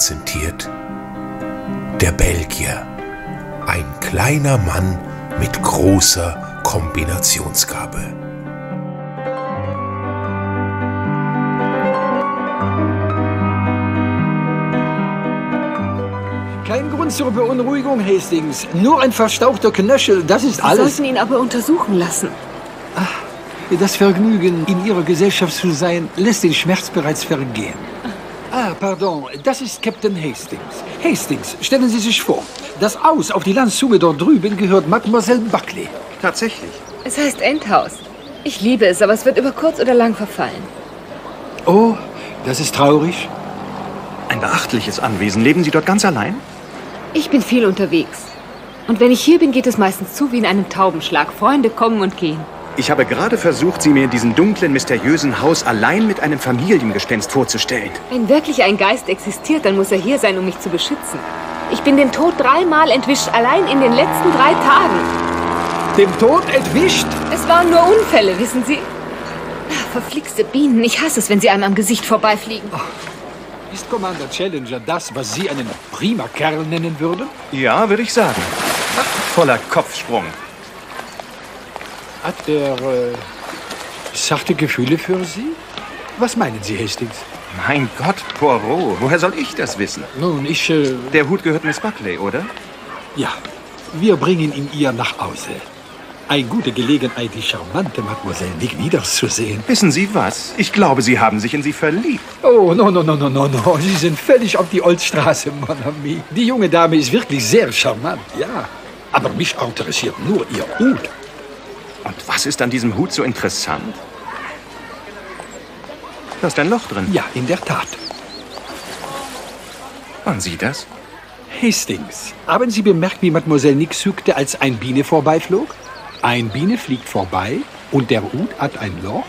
präsentiert der Belgier. Ein kleiner Mann mit großer Kombinationsgabe. Kein Grund zur Beunruhigung, Hastings. Nur ein verstauchter Knöchel, das ist Sie alles. sollten ihn aber untersuchen lassen. Das Vergnügen, in Ihrer Gesellschaft zu sein, lässt den Schmerz bereits vergehen. Pardon, das ist Captain Hastings. Hastings, stellen Sie sich vor, das Aus auf die Landzunge dort drüben gehört Mademoiselle Buckley. Tatsächlich. Es heißt Endhaus. Ich liebe es, aber es wird über kurz oder lang verfallen. Oh, das ist traurig. Ein beachtliches Anwesen. Leben Sie dort ganz allein? Ich bin viel unterwegs. Und wenn ich hier bin, geht es meistens zu wie in einem Taubenschlag. Freunde kommen und gehen. Ich habe gerade versucht, Sie mir in diesem dunklen, mysteriösen Haus allein mit einem Familiengespenst vorzustellen. Wenn wirklich ein Geist existiert, dann muss er hier sein, um mich zu beschützen. Ich bin dem Tod dreimal entwischt, allein in den letzten drei Tagen. Dem Tod entwischt? Es waren nur Unfälle, wissen Sie? Ah, Verflixte Bienen. Ich hasse es, wenn sie einem am Gesicht vorbeifliegen. Ist Commander Challenger das, was Sie einen prima Kerl nennen würden? Ja, würde ich sagen. Voller Kopfsprung. Hat er äh, sachte Gefühle für Sie? Was meinen Sie, Hastings? Mein Gott, Poirot, woher soll ich das wissen? Nun, ich, äh, Der Hut gehört Miss Buckley, oder? ja, wir bringen ihn ihr nach Hause. Eine gute Gelegenheit, die charmante Mademoiselle Nick wiederzusehen. Wissen Sie was? Ich glaube, Sie haben sich in sie verliebt. Oh, no, no, no, no, no, no. Sie sind völlig auf die Oldstraße, mon ami. Die junge Dame ist wirklich sehr charmant, ja. Aber mich interessiert nur ihr Hut. Und was ist an diesem Hut so interessant? Da ist ein Loch drin. Ja, in der Tat. Waren Sie das? Hastings, haben Sie bemerkt, wie Mademoiselle Nick zuckte, als ein Biene vorbeiflog? Ein Biene fliegt vorbei und der Hut hat ein Loch?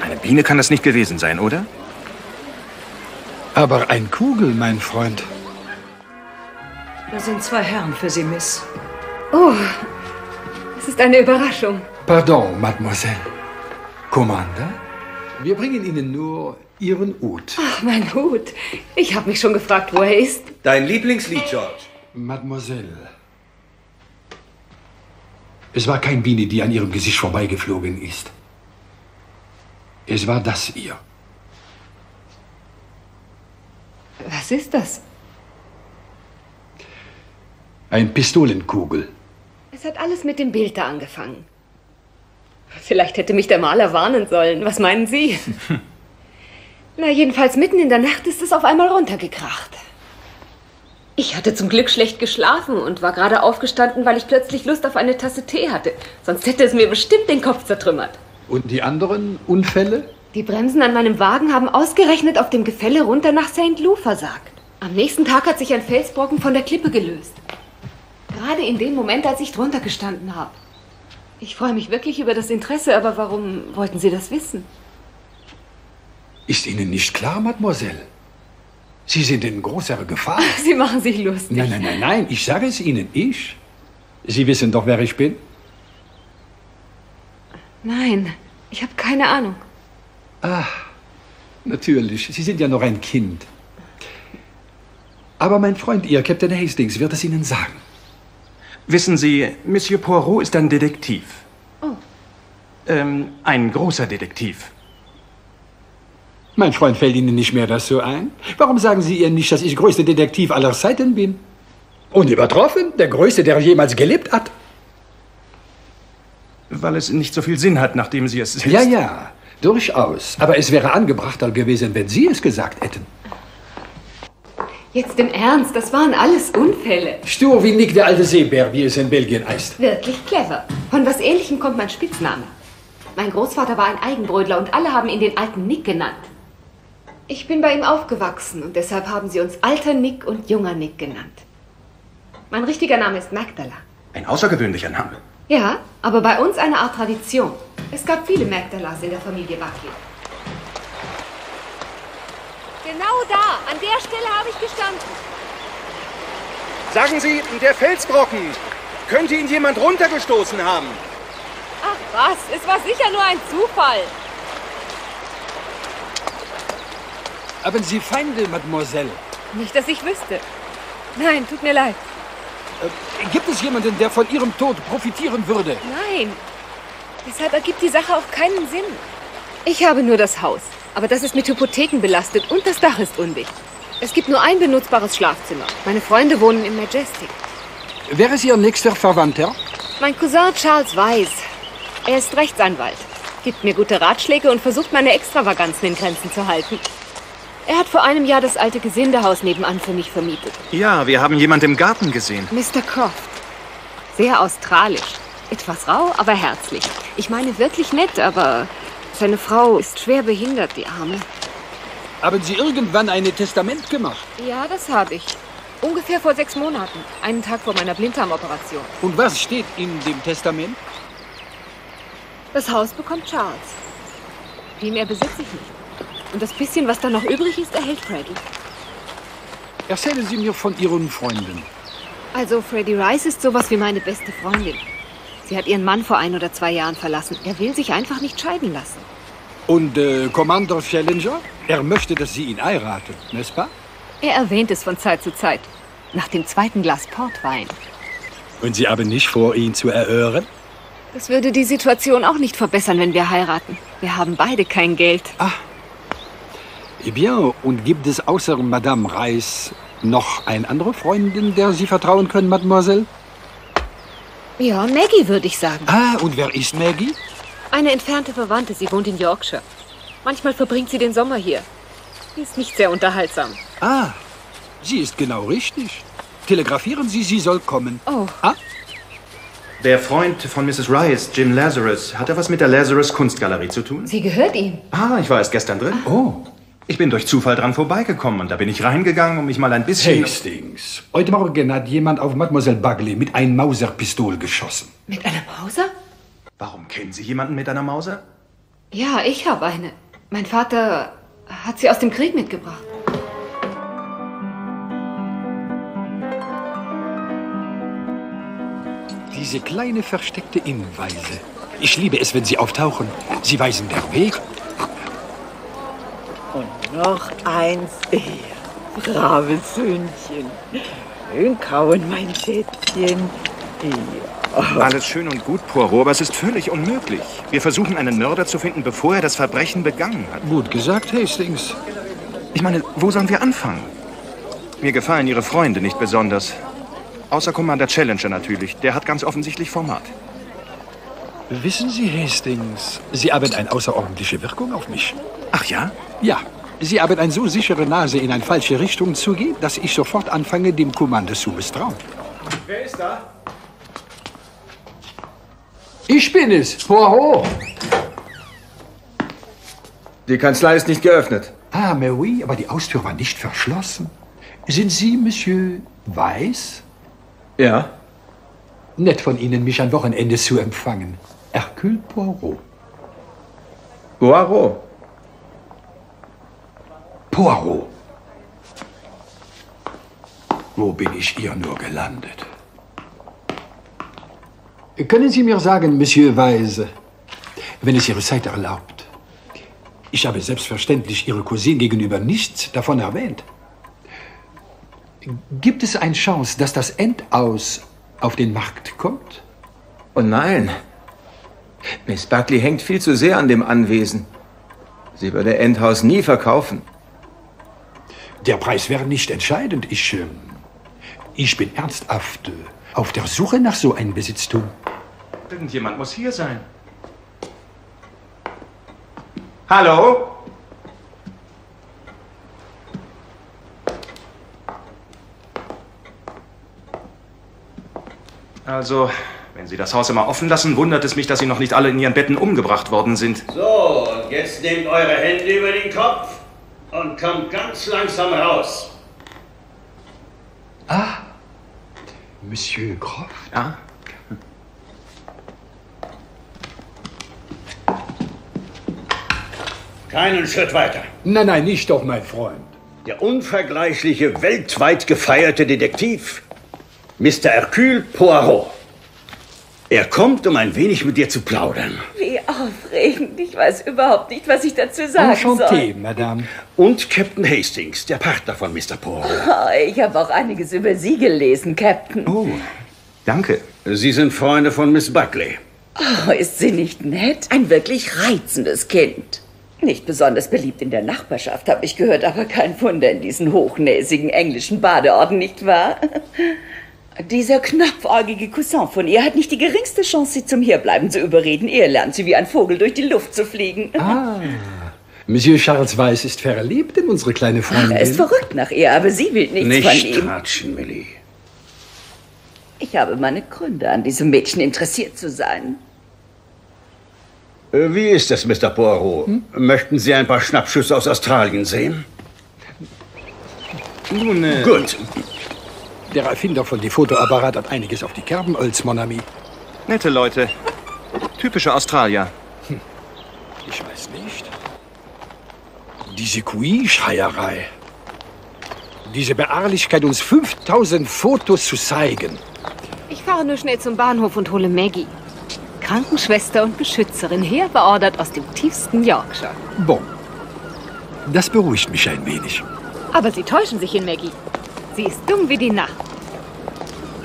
Eine Biene kann das nicht gewesen sein, oder? Aber ein Kugel, mein Freund. Da sind zwei Herren für Sie, Miss. Oh, es ist eine Überraschung. Pardon, Mademoiselle. Commander? Wir bringen Ihnen nur Ihren Hut. Ach, mein Hut. Ich habe mich schon gefragt, wo er ist. Dein Lieblingslied, George. Mademoiselle. Es war kein Biene, die an Ihrem Gesicht vorbeigeflogen ist. Es war das ihr. Was ist das? Ein Pistolenkugel. Es hat alles mit dem Bild da angefangen. Vielleicht hätte mich der Maler warnen sollen. Was meinen Sie? Na, jedenfalls mitten in der Nacht ist es auf einmal runtergekracht. Ich hatte zum Glück schlecht geschlafen und war gerade aufgestanden, weil ich plötzlich Lust auf eine Tasse Tee hatte. Sonst hätte es mir bestimmt den Kopf zertrümmert. Und die anderen Unfälle? Die Bremsen an meinem Wagen haben ausgerechnet auf dem Gefälle runter nach St. Lou versagt. Am nächsten Tag hat sich ein Felsbrocken von der Klippe gelöst. Gerade in dem Moment, als ich drunter gestanden habe. Ich freue mich wirklich über das Interesse, aber warum wollten Sie das wissen? Ist Ihnen nicht klar, Mademoiselle? Sie sind in großer Gefahr. Sie machen sich lustig. Nein, nein, nein, nein, ich sage es Ihnen, ich. Sie wissen doch, wer ich bin? Nein, ich habe keine Ahnung. Natürlich, Sie sind ja noch ein Kind. Aber mein Freund, Ihr Captain Hastings, wird es Ihnen sagen. Wissen Sie, Monsieur Poirot ist ein Detektiv. Oh. Ähm, ein großer Detektiv. Mein Freund fällt Ihnen nicht mehr das so ein? Warum sagen Sie ihr nicht, dass ich größter Detektiv aller Zeiten bin? Unübertroffen, der größte, der jemals gelebt hat. Weil es nicht so viel Sinn hat, nachdem Sie es selbst... Ja, ja, durchaus. Aber es wäre angebrachter gewesen, wenn Sie es gesagt hätten. Jetzt im Ernst, das waren alles Unfälle. Stur wie Nick, der alte Seebär, wie es in Belgien heißt. Wirklich clever. Von was Ähnlichem kommt mein Spitzname. Mein Großvater war ein Eigenbrötler und alle haben ihn den alten Nick genannt. Ich bin bei ihm aufgewachsen und deshalb haben sie uns alter Nick und junger Nick genannt. Mein richtiger Name ist Magdala. Ein außergewöhnlicher Name. Ja, aber bei uns eine Art Tradition. Es gab viele Magdalas in der Familie Buckley. Genau da, an der Stelle habe ich gestanden. Sagen Sie, der Felsbrocken. Könnte ihn jemand runtergestoßen haben? Ach was, es war sicher nur ein Zufall. Haben Sie Feinde, Mademoiselle? Nicht, dass ich wüsste. Nein, tut mir leid. Gibt es jemanden, der von Ihrem Tod profitieren würde? Nein. Deshalb ergibt die Sache auch keinen Sinn. Ich habe nur das Haus. Aber das ist mit Hypotheken belastet und das Dach ist undicht. Es gibt nur ein benutzbares Schlafzimmer. Meine Freunde wohnen im Majestic. Wer ist Ihr nächster Verwandter? Mein Cousin Charles Weiss. Er ist Rechtsanwalt, gibt mir gute Ratschläge und versucht, meine Extravaganzen in Grenzen zu halten. Er hat vor einem Jahr das alte Gesindehaus nebenan für mich vermietet. Ja, wir haben jemand im Garten gesehen. Mr. Croft. Sehr australisch. Etwas rau, aber herzlich. Ich meine wirklich nett, aber seine Frau ist schwer behindert, die Arme. Haben Sie irgendwann ein Testament gemacht? Ja, das habe ich. Ungefähr vor sechs Monaten. Einen Tag vor meiner Blinddarmoperation. Und was steht in dem Testament? Das Haus bekommt Charles. Viel mehr besitze ich nicht. Und das bisschen, was da noch übrig ist, erhält Freddy. Erzählen Sie mir von Ihren Freunden. Also, Freddy Rice ist sowas wie meine beste Freundin. Sie hat ihren Mann vor ein oder zwei Jahren verlassen. Er will sich einfach nicht scheiden lassen. Und äh, Commander Challenger? Er möchte, dass Sie ihn heiraten, n'est-ce pas? Er erwähnt es von Zeit zu Zeit. Nach dem zweiten Glas Portwein. Und Sie haben nicht vor, ihn zu erhören? Das würde die Situation auch nicht verbessern, wenn wir heiraten. Wir haben beide kein Geld. Eh bien, und gibt es außer Madame Reis noch eine andere Freundin, der Sie vertrauen können, Mademoiselle? Ja, Maggie würde ich sagen. Ah, und wer ist Maggie? Eine entfernte Verwandte. Sie wohnt in Yorkshire. Manchmal verbringt sie den Sommer hier. Sie ist nicht sehr unterhaltsam. Ah, sie ist genau richtig. Telegrafieren Sie, sie soll kommen. Oh. Ah, Der Freund von Mrs. Rice, Jim Lazarus, hat er was mit der Lazarus Kunstgalerie zu tun? Sie gehört ihm. Ah, ich war erst gestern drin. oh. Ich bin durch Zufall dran vorbeigekommen und da bin ich reingegangen, um mich mal ein bisschen... Hastings. Heute Morgen hat jemand auf Mademoiselle Bagley mit einem Mauserpistol geschossen. Mit einer Mauser? Warum kennen Sie jemanden mit einer Mauser? Ja, ich habe eine. Mein Vater hat sie aus dem Krieg mitgebracht. Diese kleine versteckte Hinweise. Ich liebe es, wenn sie auftauchen. Sie weisen der Weg. Noch eins. Braves Hündchen. Schön kauen, mein Schätzchen. Ja. Alles schön und gut, Poirot, aber es ist völlig unmöglich. Wir versuchen, einen Mörder zu finden, bevor er das Verbrechen begangen hat. Gut gesagt, Hastings. Ich meine, wo sollen wir anfangen? Mir gefallen Ihre Freunde nicht besonders. Außer Commander Challenger natürlich. Der hat ganz offensichtlich Format. Wissen Sie, Hastings, Sie haben eine außerordentliche Wirkung auf mich. Ach ja? Ja, Sie haben eine so sichere Nase in eine falsche Richtung zu gehen, dass ich sofort anfange, dem Kommando zu misstrauen. Wer ist da? Ich bin es, Poirot. Die Kanzlei ist nicht geöffnet. Ah, mais oui, aber die Haustür war nicht verschlossen. Sind Sie Monsieur Weiss? Ja. Nett von Ihnen, mich am Wochenende zu empfangen. Hercule Poirot. Poirot. Poirot. Wo bin ich hier nur gelandet? Können Sie mir sagen, Monsieur Weiss, wenn es Ihre Zeit erlaubt, ich habe selbstverständlich Ihre Cousine gegenüber nichts davon erwähnt. Gibt es eine Chance, dass das Endaus auf den Markt kommt? Oh nein. Miss Buckley hängt viel zu sehr an dem Anwesen. Sie würde Endhaus nie verkaufen. Der Preis wäre nicht entscheidend. Ich, ähm, ich bin ernsthaft äh, auf der Suche nach so einem Besitztum. Irgendjemand muss hier sein. Hallo? Also, wenn Sie das Haus immer offen lassen, wundert es mich, dass Sie noch nicht alle in Ihren Betten umgebracht worden sind. So, und jetzt nehmt eure Hände über den Kopf und kommt ganz langsam raus. Monsieur Croft? Ja? Keinen Schritt weiter. Nein, nein, nicht doch, mein Freund. Der unvergleichliche, weltweit gefeierte Detektiv, Mr. Hercule Poirot. Er kommt, um ein wenig mit dir zu plaudern. Wie aufregend. Ich weiß überhaupt nicht, was ich dazu sagen soll. Enchanté, Madame. Und Captain Hastings, der Partner von Mr. Poirot. Oh, ich habe auch einiges über Sie gelesen, Captain. Oh, danke. Sie sind Freunde von Miss Buckley. Oh, ist sie nicht nett? Ein wirklich reizendes Kind. Nicht besonders beliebt in der Nachbarschaft, habe ich gehört, aber kein Wunder in diesen hochnäsigen englischen Badeorten, nicht wahr? Dieser knopfäugige Cousin von ihr hat nicht die geringste Chance, sie zum Hierbleiben zu überreden. Er lernt sie wie ein Vogel durch die Luft zu fliegen. Ah, Monsieur Charles Weiss ist verliebt in unsere kleine Freundin. Er ist verrückt nach ihr, aber sie will nichts Nicht von ihm. tratschen, Millie. Ich habe meine Gründe, an diesem Mädchen interessiert zu sein. Äh, Wie ist es, Mr. Poirot? Möchten Sie ein paar Schnappschüsse aus Australien sehen? Nun, äh, Gut. Der Erfinder von dem Fotoapparat hat einiges auf die Kerben, als Mon ami. Nette Leute. Typische Australier. Ich weiß nicht. Diese Kui-Schreierei. Diese Beharrlichkeit, uns 5000 Fotos zu zeigen. Ich fahre nur schnell zum Bahnhof und hole Maggie. Krankenschwester und Beschützerin, herbeordert aus dem tiefsten Yorkshire. Bon. Das beruhigt mich ein wenig. Aber Sie täuschen sich in Maggie. Sie ist dumm wie die Nacht.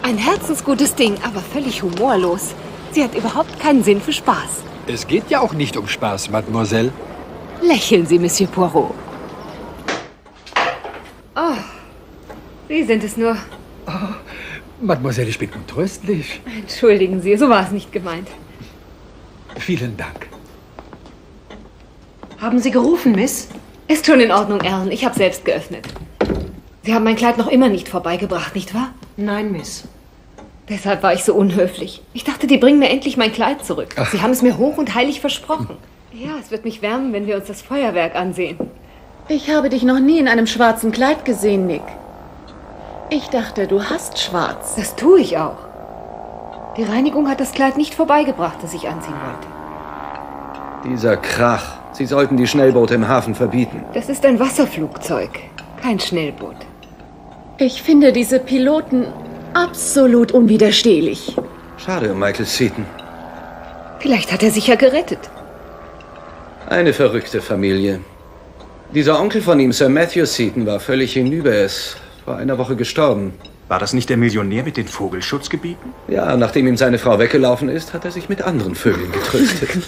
Ein herzensgutes Ding, aber völlig humorlos. Sie hat überhaupt keinen Sinn für Spaß. Es geht ja auch nicht um Spaß, Mademoiselle. Lächeln Sie, Monsieur Poirot. Oh, Sie sind es nur. Mademoiselle, ich bin untröstlich. Entschuldigen Sie, so war es nicht gemeint. Vielen Dank. Haben Sie gerufen, Miss? Ist schon in Ordnung, Ellen. Ich habe selbst geöffnet. Sie haben mein Kleid noch immer nicht vorbeigebracht, nicht wahr? Nein, Miss. Deshalb war ich so unhöflich. Ich dachte, die bringen mir endlich mein Kleid zurück. Sie haben es mir hoch und heilig versprochen. Ja, es wird mich wärmen, wenn wir uns das Feuerwerk ansehen. Ich habe dich noch nie in einem schwarzen Kleid gesehen, Nick. Ich dachte, du hast schwarz. Das tue ich auch. Die Reinigung hat das Kleid nicht vorbeigebracht, das ich anziehen wollte. Dieser Krach. Sie sollten die Schnellboote im Hafen verbieten. Das ist ein Wasserflugzeug, kein Schnellboot. Ich finde diese Piloten absolut unwiderstehlich. Schade um Michael Seaton. Vielleicht hat er sich ja gerettet. Eine verrückte Familie. Dieser Onkel von ihm, Sir Matthew Seaton, war völlig hinüber. Er ist vor einer Woche gestorben. War das nicht der Millionär mit den Vogelschutzgebieten? Ja, nachdem ihm seine Frau weggelaufen ist, hat er sich mit anderen Vögeln getröstet.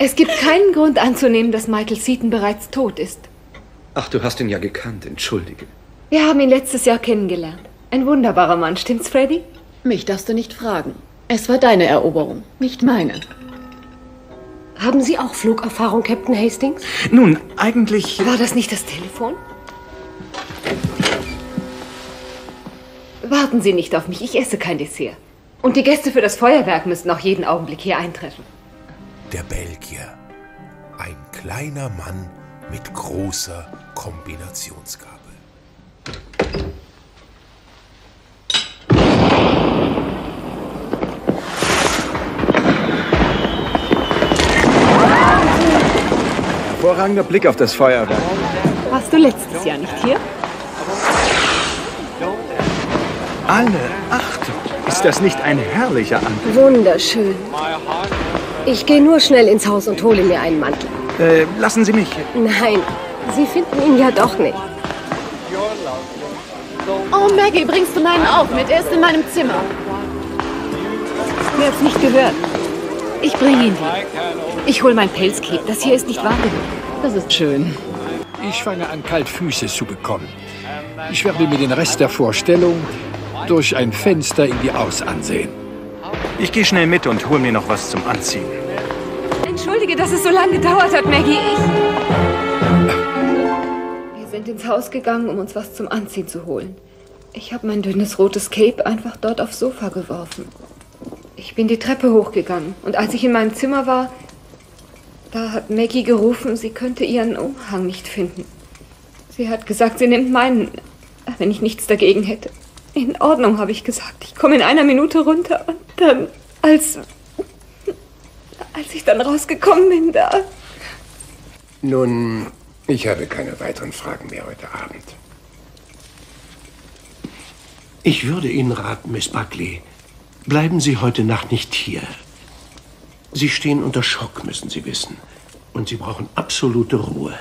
Es gibt keinen Grund anzunehmen, dass Michael Seaton bereits tot ist. Ach, du hast ihn ja gekannt, entschuldige. Wir haben ihn letztes Jahr kennengelernt. Ein wunderbarer Mann, stimmt's, Freddy? Mich darfst du nicht fragen. Es war deine Eroberung, nicht meine. Haben Sie auch Flugerfahrung, Captain Hastings? Nun, eigentlich. War das nicht das Telefon? Warten Sie nicht auf mich, ich esse kein Dessert. Und die Gäste für das Feuerwerk müssen auch jeden Augenblick hier eintreffen. Der Belgier. Ein kleiner Mann mit großer Kombinationsgabe. Hervorragender Blick auf das Feuerwerk. Warst du letztes Jahr nicht hier? Alle Achtung! Ist das nicht ein herrlicher Anblick? Wunderschön. Ich gehe nur schnell ins Haus und hole mir einen Mantel. Äh, lassen Sie mich. Nein, Sie finden ihn ja doch nicht. Maggie, bringst du meinen auch mit? Er ist in meinem Zimmer. Mir hat's nicht gehört. Ich bringe ihn dir. Ich hol mein Pelzcape. Das hier ist nicht warm genug. Das ist schön. Ich fange an, kalt Füße zu bekommen. Ich werde mir den Rest der Vorstellung durch ein Fenster in die Aus ansehen. Ich gehe schnell mit und hol mir noch was zum Anziehen. Entschuldige, dass es so lange gedauert hat, Maggie. Ich. Wir sind ins Haus gegangen, um uns was zum Anziehen zu holen. Ich habe mein dünnes rotes Cape einfach dort aufs Sofa geworfen. Ich bin die Treppe hochgegangen und als ich in meinem Zimmer war, da hat Maggie gerufen, sie könnte ihren Umhang nicht finden. Sie hat gesagt, sie nimmt meinen, wenn ich nichts dagegen hätte. In Ordnung, habe ich gesagt. Ich komme in einer Minute runter und dann, als als ich dann rausgekommen bin, da. Nun, ich habe keine weiteren Fragen mehr heute Abend. Ich würde Ihnen raten, Miss Buckley, Bleiben Sie heute Nacht nicht hier. Sie stehen unter Schock, müssen Sie wissen. Und Sie brauchen absolute Ruhe.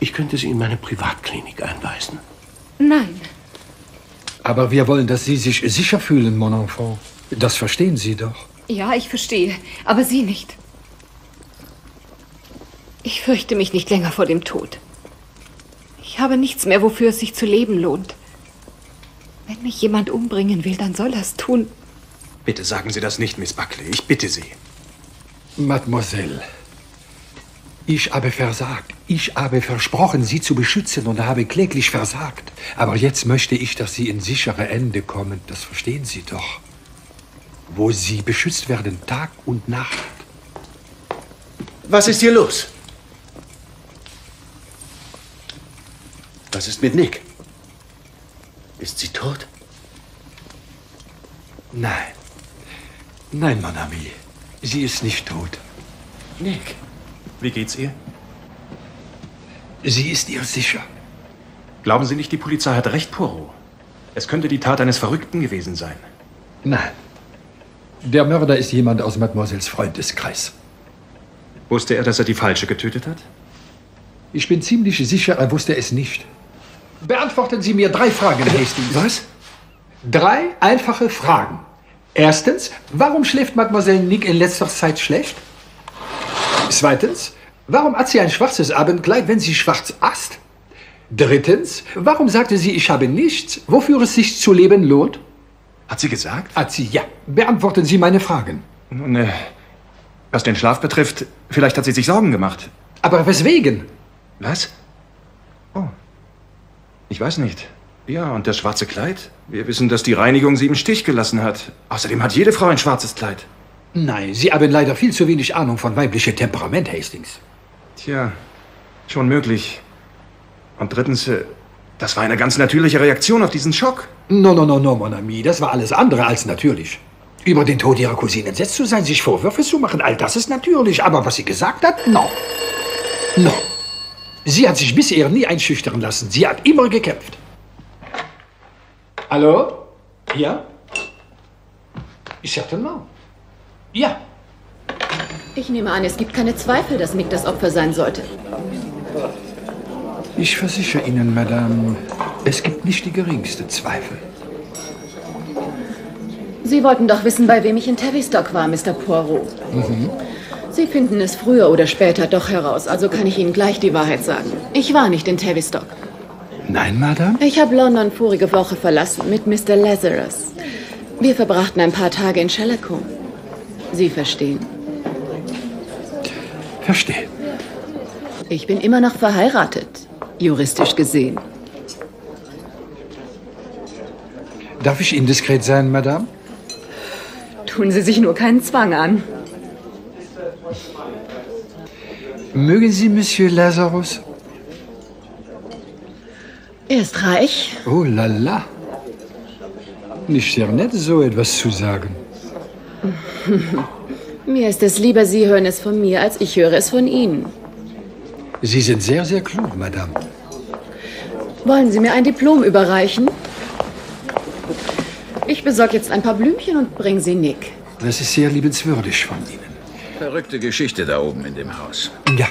Ich könnte Sie in meine Privatklinik einweisen. Nein. Aber wir wollen, dass Sie sich sicher fühlen, mon enfant. Das verstehen Sie doch. Ja, ich verstehe. Aber Sie nicht. Ich fürchte mich nicht länger vor dem Tod. Ich habe nichts mehr, wofür es sich zu leben lohnt. Wenn mich jemand umbringen will, dann soll er es tun. Bitte sagen Sie das nicht, Miss Buckley. Ich bitte Sie. Mademoiselle, ich habe versagt. Ich habe versprochen, Sie zu beschützen und habe kläglich versagt. Aber jetzt möchte ich, dass Sie in sichere Ende kommen. Das verstehen Sie doch. Wo Sie beschützt werden, Tag und Nacht. Was ist hier los? Was ist mit Nick? Ist sie tot? Nein. Nein, mon ami. Sie ist nicht tot. Nick. Wie geht's ihr? Sie ist ihr sicher. Glauben Sie nicht, die Polizei hat recht, Poirot? Es könnte die Tat eines Verrückten gewesen sein. Nein. Der Mörder ist jemand aus Mademoiselles Freundeskreis. Wusste er, dass er die Falsche getötet hat? Ich bin ziemlich sicher, er wusste es nicht. Beantworten Sie mir drei Fragen, Hastings. Was? Drei einfache Fragen. Erstens, warum schläft Mademoiselle Nick in letzter Zeit schlecht? Zweitens, warum hat sie ein schwarzes Abendkleid, wenn sie schwarz asst? Drittens, warum sagte sie, ich habe nichts, wofür es sich zu leben lohnt? Hat sie gesagt? Hat sie, ja. Beantworten Sie meine Fragen. Nun, äh, was den Schlaf betrifft, vielleicht hat sie sich Sorgen gemacht. Aber weswegen? Was? Oh. Ich weiß nicht. Ja, und das schwarze Kleid? Wir wissen, dass die Reinigung sie im Stich gelassen hat. Außerdem hat jede Frau ein schwarzes Kleid. Nein, Sie haben leider viel zu wenig Ahnung von weiblichem Temperament, Hastings. Tja, schon möglich. Und drittens, äh, das war eine ganz natürliche Reaktion auf diesen Schock. No, no, no, no, mon ami. Das war alles andere als natürlich. Über den Tod Ihrer Cousine entsetzt zu sein, sich Vorwürfe zu machen, all das ist natürlich. Aber was sie gesagt hat, no. No. Sie hat sich bisher nie einschüchtern lassen. Sie hat immer gekämpft. Hallo? Ja? Certainement. Ja. Ich nehme an, es gibt keine Zweifel, dass Nick das Opfer sein sollte. Ich versichere Ihnen, Madame, es gibt nicht die geringste Zweifel. Sie wollten doch wissen, bei wem ich in Tavistock war, Mr. Poirot. Mhm. Sie finden es früher oder später doch heraus, also kann ich Ihnen gleich die Wahrheit sagen. Ich war nicht in Tavistock. Nein, Madame? Ich habe London vorige Woche verlassen mit Mr. Lazarus. Wir verbrachten ein paar Tage in Shalacombe. Sie verstehen. Verstehe. Ich bin immer noch verheiratet, juristisch gesehen. Darf ich indiskret sein, Madame? Tun Sie sich nur keinen Zwang an. Mögen Sie Monsieur Lazarus? Er ist reich. Oh la la. Nicht sehr nett, so etwas zu sagen. mir ist es lieber, Sie hören es von mir, als ich höre es von Ihnen. Sie sind sehr, sehr klug, Madame. Wollen Sie mir ein Diplom überreichen? Ich besorge jetzt ein paar Blümchen und bringe sie Nick. Das ist sehr liebenswürdig von Ihnen. Verrückte Geschichte da oben in dem Haus. Ja.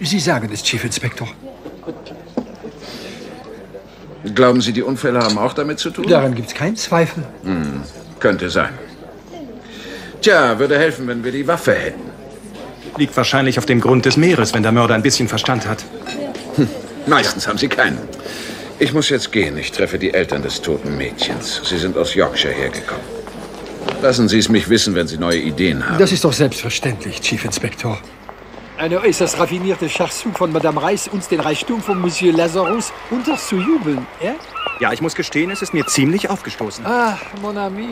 Sie sagen es, Chief Inspector. Glauben Sie, die Unfälle haben auch damit zu tun? Daran gibt es keinen Zweifel. Hm, könnte sein. Tja, würde helfen, wenn wir die Waffe hätten. Liegt wahrscheinlich auf dem Grund des Meeres, wenn der Mörder ein bisschen Verstand hat. Hm, meistens haben sie keinen. Ich muss jetzt gehen. Ich treffe die Eltern des toten Mädchens. Sie sind aus Yorkshire hergekommen. Lassen Sie es mich wissen, wenn Sie neue Ideen haben. Das ist doch selbstverständlich, Chief Inspector. Eine äußerst raffinierte Schachzug von Madame Reis, uns den Reichtum von Monsieur Lazarus unterzujubeln, ja? Ja, ich muss gestehen, es ist mir ziemlich aufgestoßen. Ach, mon ami.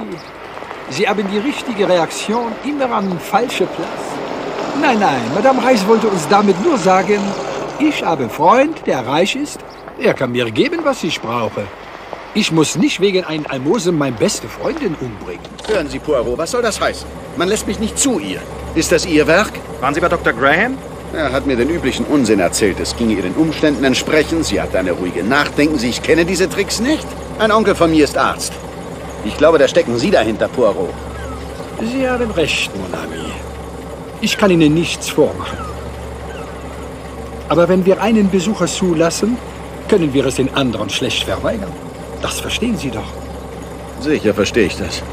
Sie haben die richtige Reaktion immer an falsche Platz. Nein, nein, Madame Reis wollte uns damit nur sagen, ich habe Freund, der reich ist. Er kann mir geben, was ich brauche. Ich muss nicht wegen einem Almosen meine beste Freundin umbringen. Hören Sie, Poirot, was soll das heißen? Man lässt mich nicht zu ihr. Ist das Ihr Werk? Waren Sie bei Dr. Graham? Er hat mir den üblichen Unsinn erzählt. Es ginge ihr den Umständen entsprechend. Sie hat eine ruhige Nacht. Denken Sie, ich kenne diese Tricks nicht? Ein Onkel von mir ist Arzt. Ich glaube, da stecken Sie dahinter, Poirot. Sie haben recht, mon ami. Ich kann Ihnen nichts vormachen. Aber wenn wir einen Besucher zulassen, können wir es den anderen schlecht verweigern. Das verstehen Sie doch. Sicher verstehe ich das.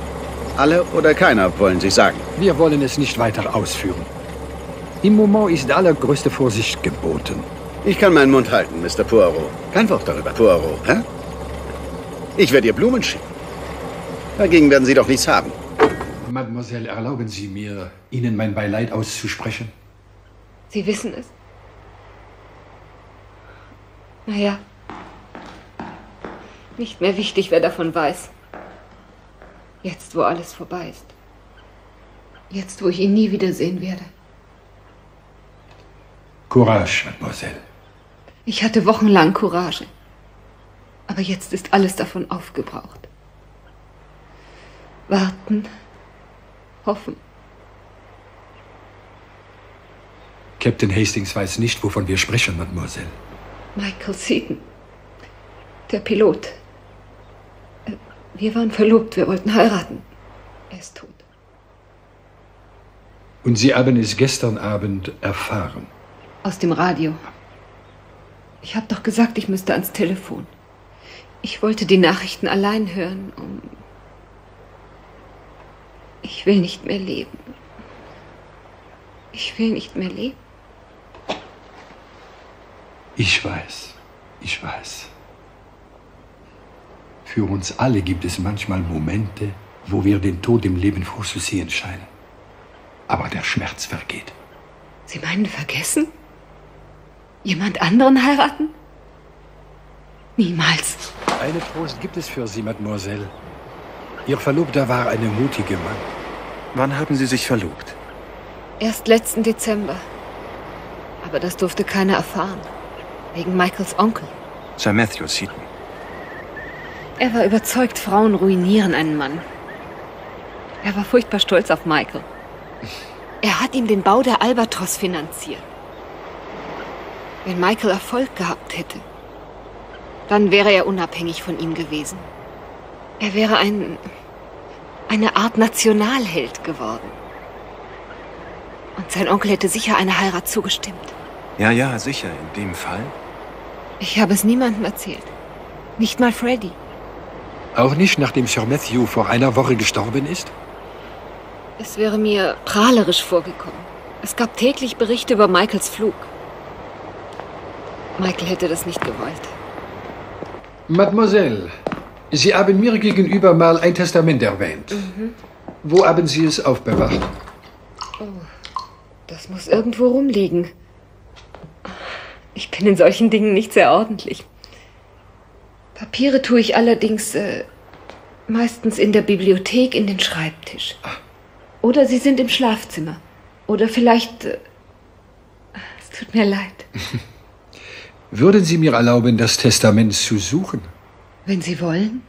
Alle oder keiner wollen Sie sagen. Wir wollen es nicht weiter ausführen. Im Moment ist allergrößte Vorsicht geboten. Ich kann meinen Mund halten, Mr. Poirot. Kein Wort darüber, Poirot. Hä? Ich werde ihr Blumen schicken. Dagegen werden Sie doch nichts haben. Mademoiselle, erlauben Sie mir, Ihnen mein Beileid auszusprechen? Sie wissen es. Naja. Nicht mehr wichtig, wer davon weiß. Jetzt, wo alles vorbei ist. Jetzt, wo ich ihn nie wiedersehen werde. Courage, Mademoiselle. Ich hatte wochenlang Courage. Aber jetzt ist alles davon aufgebraucht. Warten, hoffen. Captain Hastings weiß nicht, wovon wir sprechen, Mademoiselle. Michael Seaton. Der Pilot. Wir waren verlobt, wir wollten heiraten. Er ist tot. Und Sie haben es gestern Abend erfahren. Aus dem Radio. Ich habe doch gesagt, ich müsste ans Telefon. Ich wollte die Nachrichten allein hören, um. Ich will nicht mehr leben. Ich will nicht mehr leben. Ich weiß, ich weiß. Für uns alle gibt es manchmal Momente, wo wir den Tod im Leben vorzusehen scheinen. Aber der Schmerz vergeht. Sie meinen vergessen? Jemand anderen heiraten? Niemals. Eine Trost gibt es für Sie, Mademoiselle. Ihr Verlobter war eine mutige Mann. Wann haben Sie sich verlobt? Erst letzten Dezember. Aber das durfte keiner erfahren. Wegen Michaels Onkel. Sir Matthew Seaton. Er war überzeugt, Frauen ruinieren einen Mann. Er war furchtbar stolz auf Michael. Er hat ihm den Bau der Albatros finanziert. Wenn Michael Erfolg gehabt hätte, dann wäre er unabhängig von ihm gewesen. Er wäre ein. eine Art Nationalheld geworden. Und sein Onkel hätte sicher eine Heirat zugestimmt. Ja, ja, sicher, in dem Fall. Ich habe es niemandem erzählt. Nicht mal Freddy. Auch nicht, nachdem Sir Matthew vor einer Woche gestorben ist? Es wäre mir prahlerisch vorgekommen. Es gab täglich Berichte über Michaels Flug. Michael hätte das nicht gewollt. Mademoiselle, Sie haben mir gegenüber mal ein Testament erwähnt. Mhm. Wo haben Sie es aufbewahrt? Oh, das muss irgendwo rumliegen. Ich bin in solchen Dingen nicht sehr ordentlich. Papiere tue ich allerdings äh, meistens in der Bibliothek in den Schreibtisch. Oder sie sind im Schlafzimmer. Oder vielleicht. Äh, es tut mir leid. Würden Sie mir erlauben, das Testament zu suchen? Wenn Sie wollen.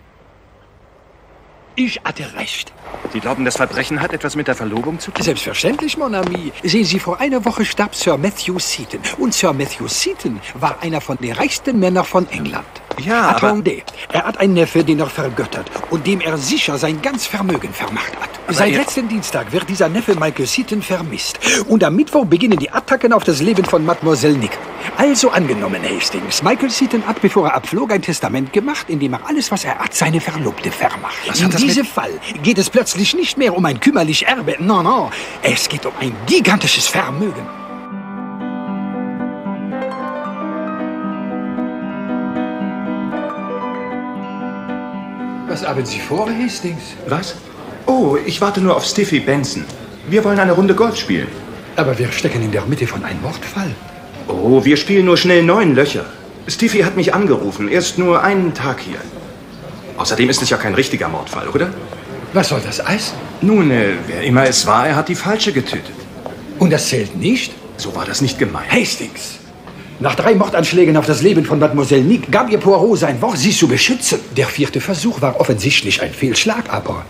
Ich hatte recht. Sie glauben, das Verbrechen hat etwas mit der Verlobung zu tun? Selbstverständlich, mon ami. Sehen Sie, vor einer Woche starb Sir Matthew Seaton. Und Sir Matthew Seaton war einer von den reichsten Männern von England. Ja, Attendez, er hat einen Neffe, den er vergöttert und dem er sicher sein ganz Vermögen vermacht hat. Seit letzten Dienstag wird dieser Neffe Michael Seaton vermisst. Und am Mittwoch beginnen die Attacken auf das Leben von Mademoiselle Nick. Also angenommen, Hastings. Michael Seaton hat, bevor er abflog, ein Testament gemacht, in dem er alles, was er hat, seine Verlobte vermacht. Was in diesem Fall geht es plötzlich nicht mehr um ein kümmerlich Erbe. Nein, nein. Es geht um ein gigantisches Vermögen. Was haben Sie vor, Hastings? Was? Oh, ich warte nur auf Stiffy Benson. Wir wollen eine Runde Golf spielen. Aber wir stecken in der Mitte von einem Mordfall. Oh, wir spielen nur schnell neun Löcher. Stiffy hat mich angerufen. Er ist nur einen Tag hier. Außerdem ist es ja kein richtiger Mordfall, oder? Was soll das heißen? Nun, äh, wer immer es war, er hat die Falsche getötet. Und das zählt nicht? So war das nicht gemeint. Hastings! Nach drei Mordanschlägen auf das Leben von Mademoiselle Nick gab ihr Poirot sein Wort, sie zu beschützen. Der vierte Versuch war offensichtlich ein Fehlschlag, aber...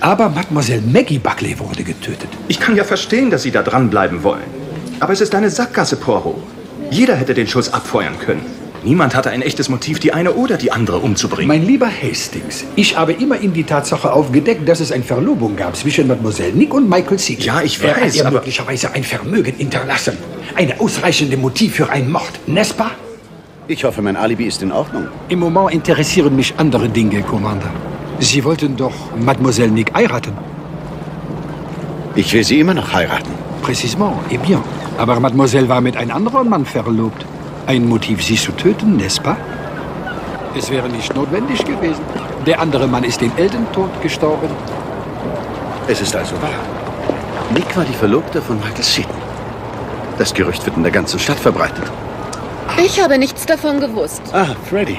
Aber Mademoiselle Maggie Buckley wurde getötet. Ich kann ja verstehen, dass Sie da dranbleiben wollen. Aber es ist eine Sackgasse, Poirot. Jeder hätte den Schuss abfeuern können. Niemand hatte ein echtes Motiv, die eine oder die andere umzubringen. Mein lieber Hastings, ich habe immerhin die Tatsache aufgedeckt, dass es eine Verlobung gab zwischen Mademoiselle Nick und Michael Seaton. Ja, ich Er hat weiß, ihr aber- möglicherweise ein Vermögen hinterlassen. Ein ausreichendes Motiv für einen Mord, n'est-ce pas? Ich hoffe, mein Alibi ist in Ordnung. Im Moment interessieren mich andere Dinge, Commander. Sie wollten doch Mademoiselle Nick heiraten. Ich will sie immer noch heiraten. Précisément, eh bien. Aber Mademoiselle war mit einem anderen Mann verlobt. Ein Motiv, sie zu töten, n'est-ce pas? Es wäre nicht notwendig gewesen. Der andere Mann ist den Elterntod gestorben. Es ist also wahr. Nick war die Verlobte von Michael Seaton. Das Gerücht wird in der ganzen Stadt verbreitet. Ich habe nichts davon gewusst. Ah, Freddy.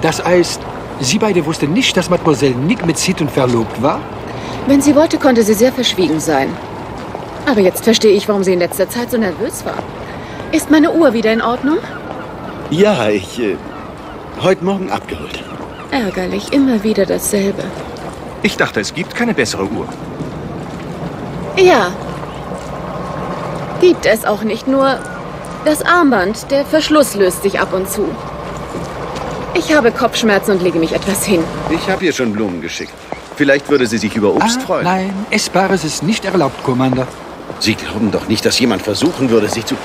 Das heißt, Sie beide wussten nicht, dass Mademoiselle Nick mit Seaton verlobt war? Wenn sie wollte, konnte sie sehr verschwiegen sein. Aber jetzt verstehe ich, warum sie in letzter Zeit so nervös war. Ist meine Uhr wieder in Ordnung? Ja, ich. Äh, heute Morgen abgeholt. Ärgerlich, immer wieder dasselbe. Ich dachte, es gibt keine bessere Uhr. Ja. Gibt es auch nicht, nur das Armband, der Verschluss löst sich ab und zu. Ich habe Kopfschmerzen und lege mich etwas hin. Ich habe ihr schon Blumen geschickt. Vielleicht würde sie sich über Obst Ah, freuen. Nein, Essbares ist nicht erlaubt, Commander. Sie glauben doch nicht, dass jemand versuchen würde, sich zu.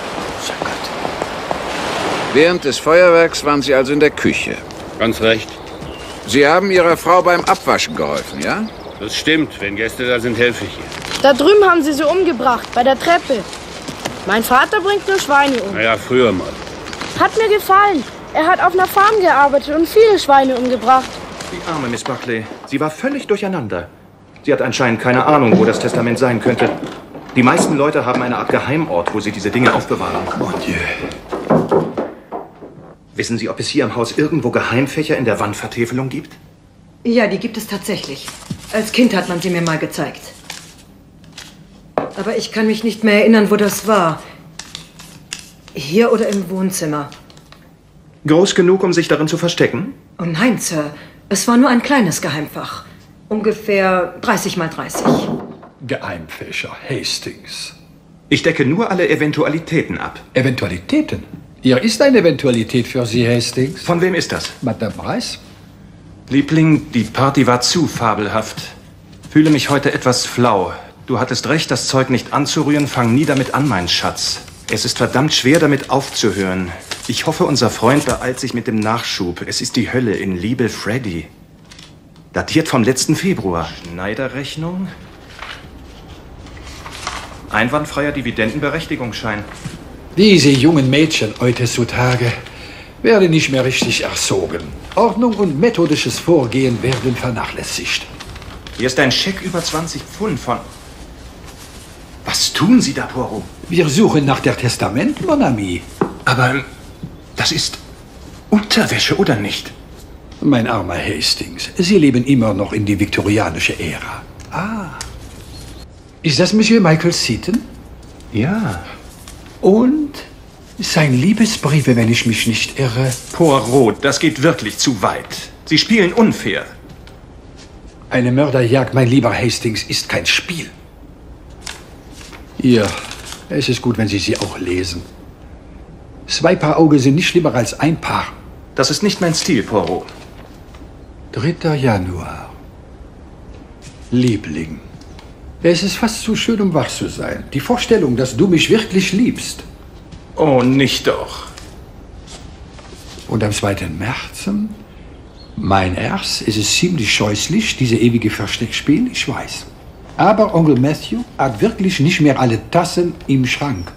Während des Feuerwerks waren Sie also in der Küche. Ganz recht. Sie haben Ihrer Frau beim Abwaschen geholfen, ja? Das stimmt. Wenn Gäste da sind, helfe ich ihr. Da drüben haben sie sie umgebracht, bei der Treppe. Mein Vater bringt nur Schweine um. Naja, früher mal. Hat mir gefallen. Er hat auf einer Farm gearbeitet und viele Schweine umgebracht. Die arme Miss Buckley. Sie war völlig durcheinander. Sie hat anscheinend keine Ahnung, wo das Testament sein könnte. Die meisten Leute haben eine Art Geheimort, wo sie diese Dinge aufbewahren. Mon Dieu. Wissen Sie, ob es hier im Haus irgendwo Geheimfächer in der Wandvertäfelung gibt? Ja, die gibt es tatsächlich. Als Kind hat man sie mir mal gezeigt. Aber ich kann mich nicht mehr erinnern, wo das war. Hier oder im Wohnzimmer. Groß genug, um sich darin zu verstecken? Oh nein, Sir. Es war nur ein kleines Geheimfach. Ungefähr 30 mal 30. Geheimfächer, Hastings. Ich decke nur alle Eventualitäten ab. Eventualitäten? Hier ist eine Eventualität für Sie, Hastings. Von wem ist das? Madame Price? Liebling, die Party war zu fabelhaft. Fühle mich heute etwas flau. Du hattest recht, das Zeug nicht anzurühren. Fang nie damit an, mein Schatz. Es ist verdammt schwer, damit aufzuhören. Ich hoffe, unser Freund beeilt sich mit dem Nachschub. Es ist die Hölle in Liebe, Freddy. Datiert vom letzten Februar. Schneiderrechnung? Einwandfreier Dividendenberechtigungsschein. Diese jungen Mädchen heutzutage werden nicht mehr richtig erzogen. Ordnung und methodisches Vorgehen werden vernachlässigt. Hier ist ein Scheck über 20 Pfund von... Was tun Sie da, Poirot? Wir suchen nach der Testament, Mon ami. Aber das ist Unterwäsche, oder nicht? Mein armer Hastings, Sie leben immer noch in die viktorianische Ära. Ah. Ist das Monsieur Michael Seaton? Ja. Und sein Liebesbriefe, wenn ich mich nicht irre. Poirot, das geht wirklich zu weit. Sie spielen unfair. Eine Mörderjagd, mein lieber Hastings, ist kein Spiel. Ja, es ist gut, wenn Sie sie auch lesen. Zwei Paar Augen sind nicht schlimmer als ein Paar. Das ist nicht mein Stil, Poirot. 3. Januar. Liebling. Es ist fast zu schön, um wahr zu sein. Die Vorstellung, dass du mich wirklich liebst. Oh, nicht doch. Und am 2. März? Mein Herz, es ist ziemlich scheußlich, diese ewige Versteckspiel, ich weiß. Aber Onkel Matthew hat wirklich nicht mehr alle Tassen im Schrank.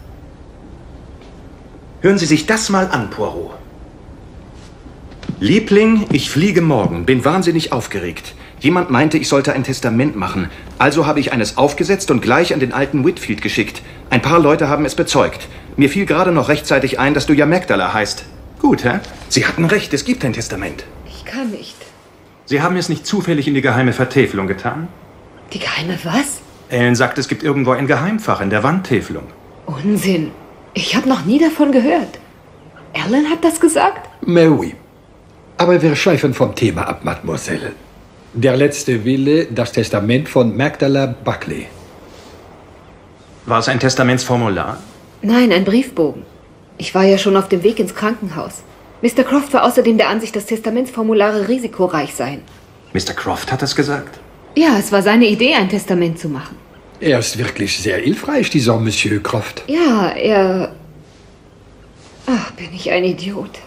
Hören Sie sich das mal an, Poirot. Liebling, ich fliege morgen, bin wahnsinnig aufgeregt. Jemand meinte, ich sollte ein Testament machen. Also habe ich eines aufgesetzt und gleich an den alten Whitfield geschickt. Ein paar Leute haben es bezeugt. Mir fiel gerade noch rechtzeitig ein, dass du ja Magdala heißt. Gut, hä? Sie hatten recht, es gibt ein Testament. Ich kann nicht. Sie haben es nicht zufällig in die geheime Vertäfelung getan? Die geheime was? Ellen sagt, es gibt irgendwo ein Geheimfach in der Wandtäfelung. Unsinn. Ich habe noch nie davon gehört. Ellen hat das gesagt? Mais oui. Aber wir schweifen vom Thema ab, Mademoiselle. Der letzte Wille, das Testament von Magdala Buckley. War es ein Testamentsformular? Nein, ein Briefbogen. Ich war ja schon auf dem Weg ins Krankenhaus. Mr. Croft war außerdem der Ansicht, dass Testamentsformulare risikoreich seien. Mr. Croft hat das gesagt? Ja, es war seine Idee, ein Testament zu machen. Er ist wirklich sehr hilfreich, dieser Monsieur Croft. Ja, er. Ach, bin ich ein Idiot.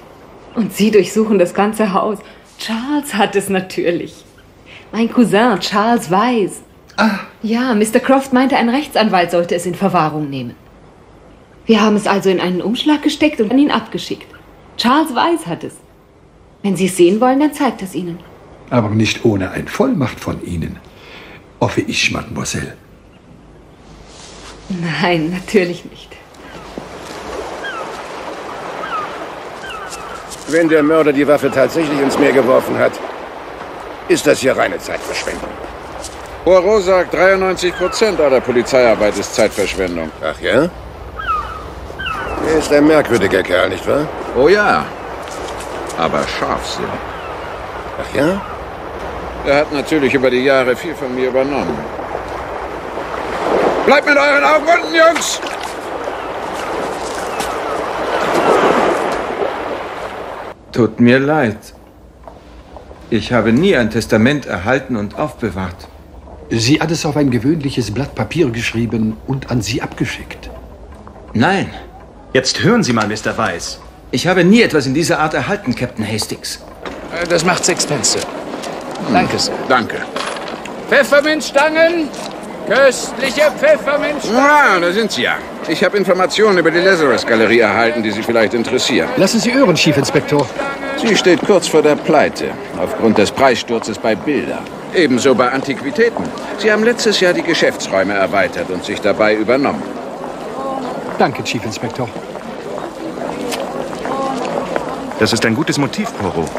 Und Sie durchsuchen das ganze Haus. Charles hat es natürlich. Mein Cousin Charles weiß. Ah. Ja, Mr. Croft meinte, ein Rechtsanwalt sollte es in Verwahrung nehmen. Wir haben es also in einen Umschlag gesteckt und an ihn abgeschickt. Charles Weiß hat es. Wenn Sie es sehen wollen, dann zeigt es Ihnen. Aber nicht ohne ein Vollmacht von Ihnen. Hoffe ich, Mademoiselle. Nein, natürlich nicht. Wenn der Mörder die Waffe tatsächlich ins Meer geworfen hat, ist das hier reine Zeitverschwendung. Poirot sagt, 93 Prozent aller Polizeiarbeit ist Zeitverschwendung. Ach ja? Er ist ein merkwürdiger Kerl, nicht wahr? Oh ja. Aber Scharfsinn. Ach ja? Er hat natürlich über die Jahre viel von mir übernommen. Bleibt mit euren Augen unten, Jungs! Tut mir leid. Ich habe nie ein Testament erhalten und aufbewahrt. Sie hat es auf ein gewöhnliches Blatt Papier geschrieben und an Sie abgeschickt. Nein. Jetzt hören Sie mal, Mr. Weiss. Ich habe nie etwas in dieser Art erhalten, Captain Hastings. Äh, Das macht sechs Pence. Danke, Sir. Danke. Pfefferminzstangen! Köstliche Pfefferminzstangen! Ah, da sind Sie ja. Ich habe Informationen über die Lazarus-Galerie erhalten, die Sie vielleicht interessieren. Lassen Sie hören, Chief Inspektor. Sie steht kurz vor der Pleite, aufgrund des Preissturzes bei Bilder. Ebenso bei Antiquitäten. Sie haben letztes Jahr die Geschäftsräume erweitert und sich dabei übernommen. Danke, Chief Inspektor. Das ist ein gutes Motiv, Poirot.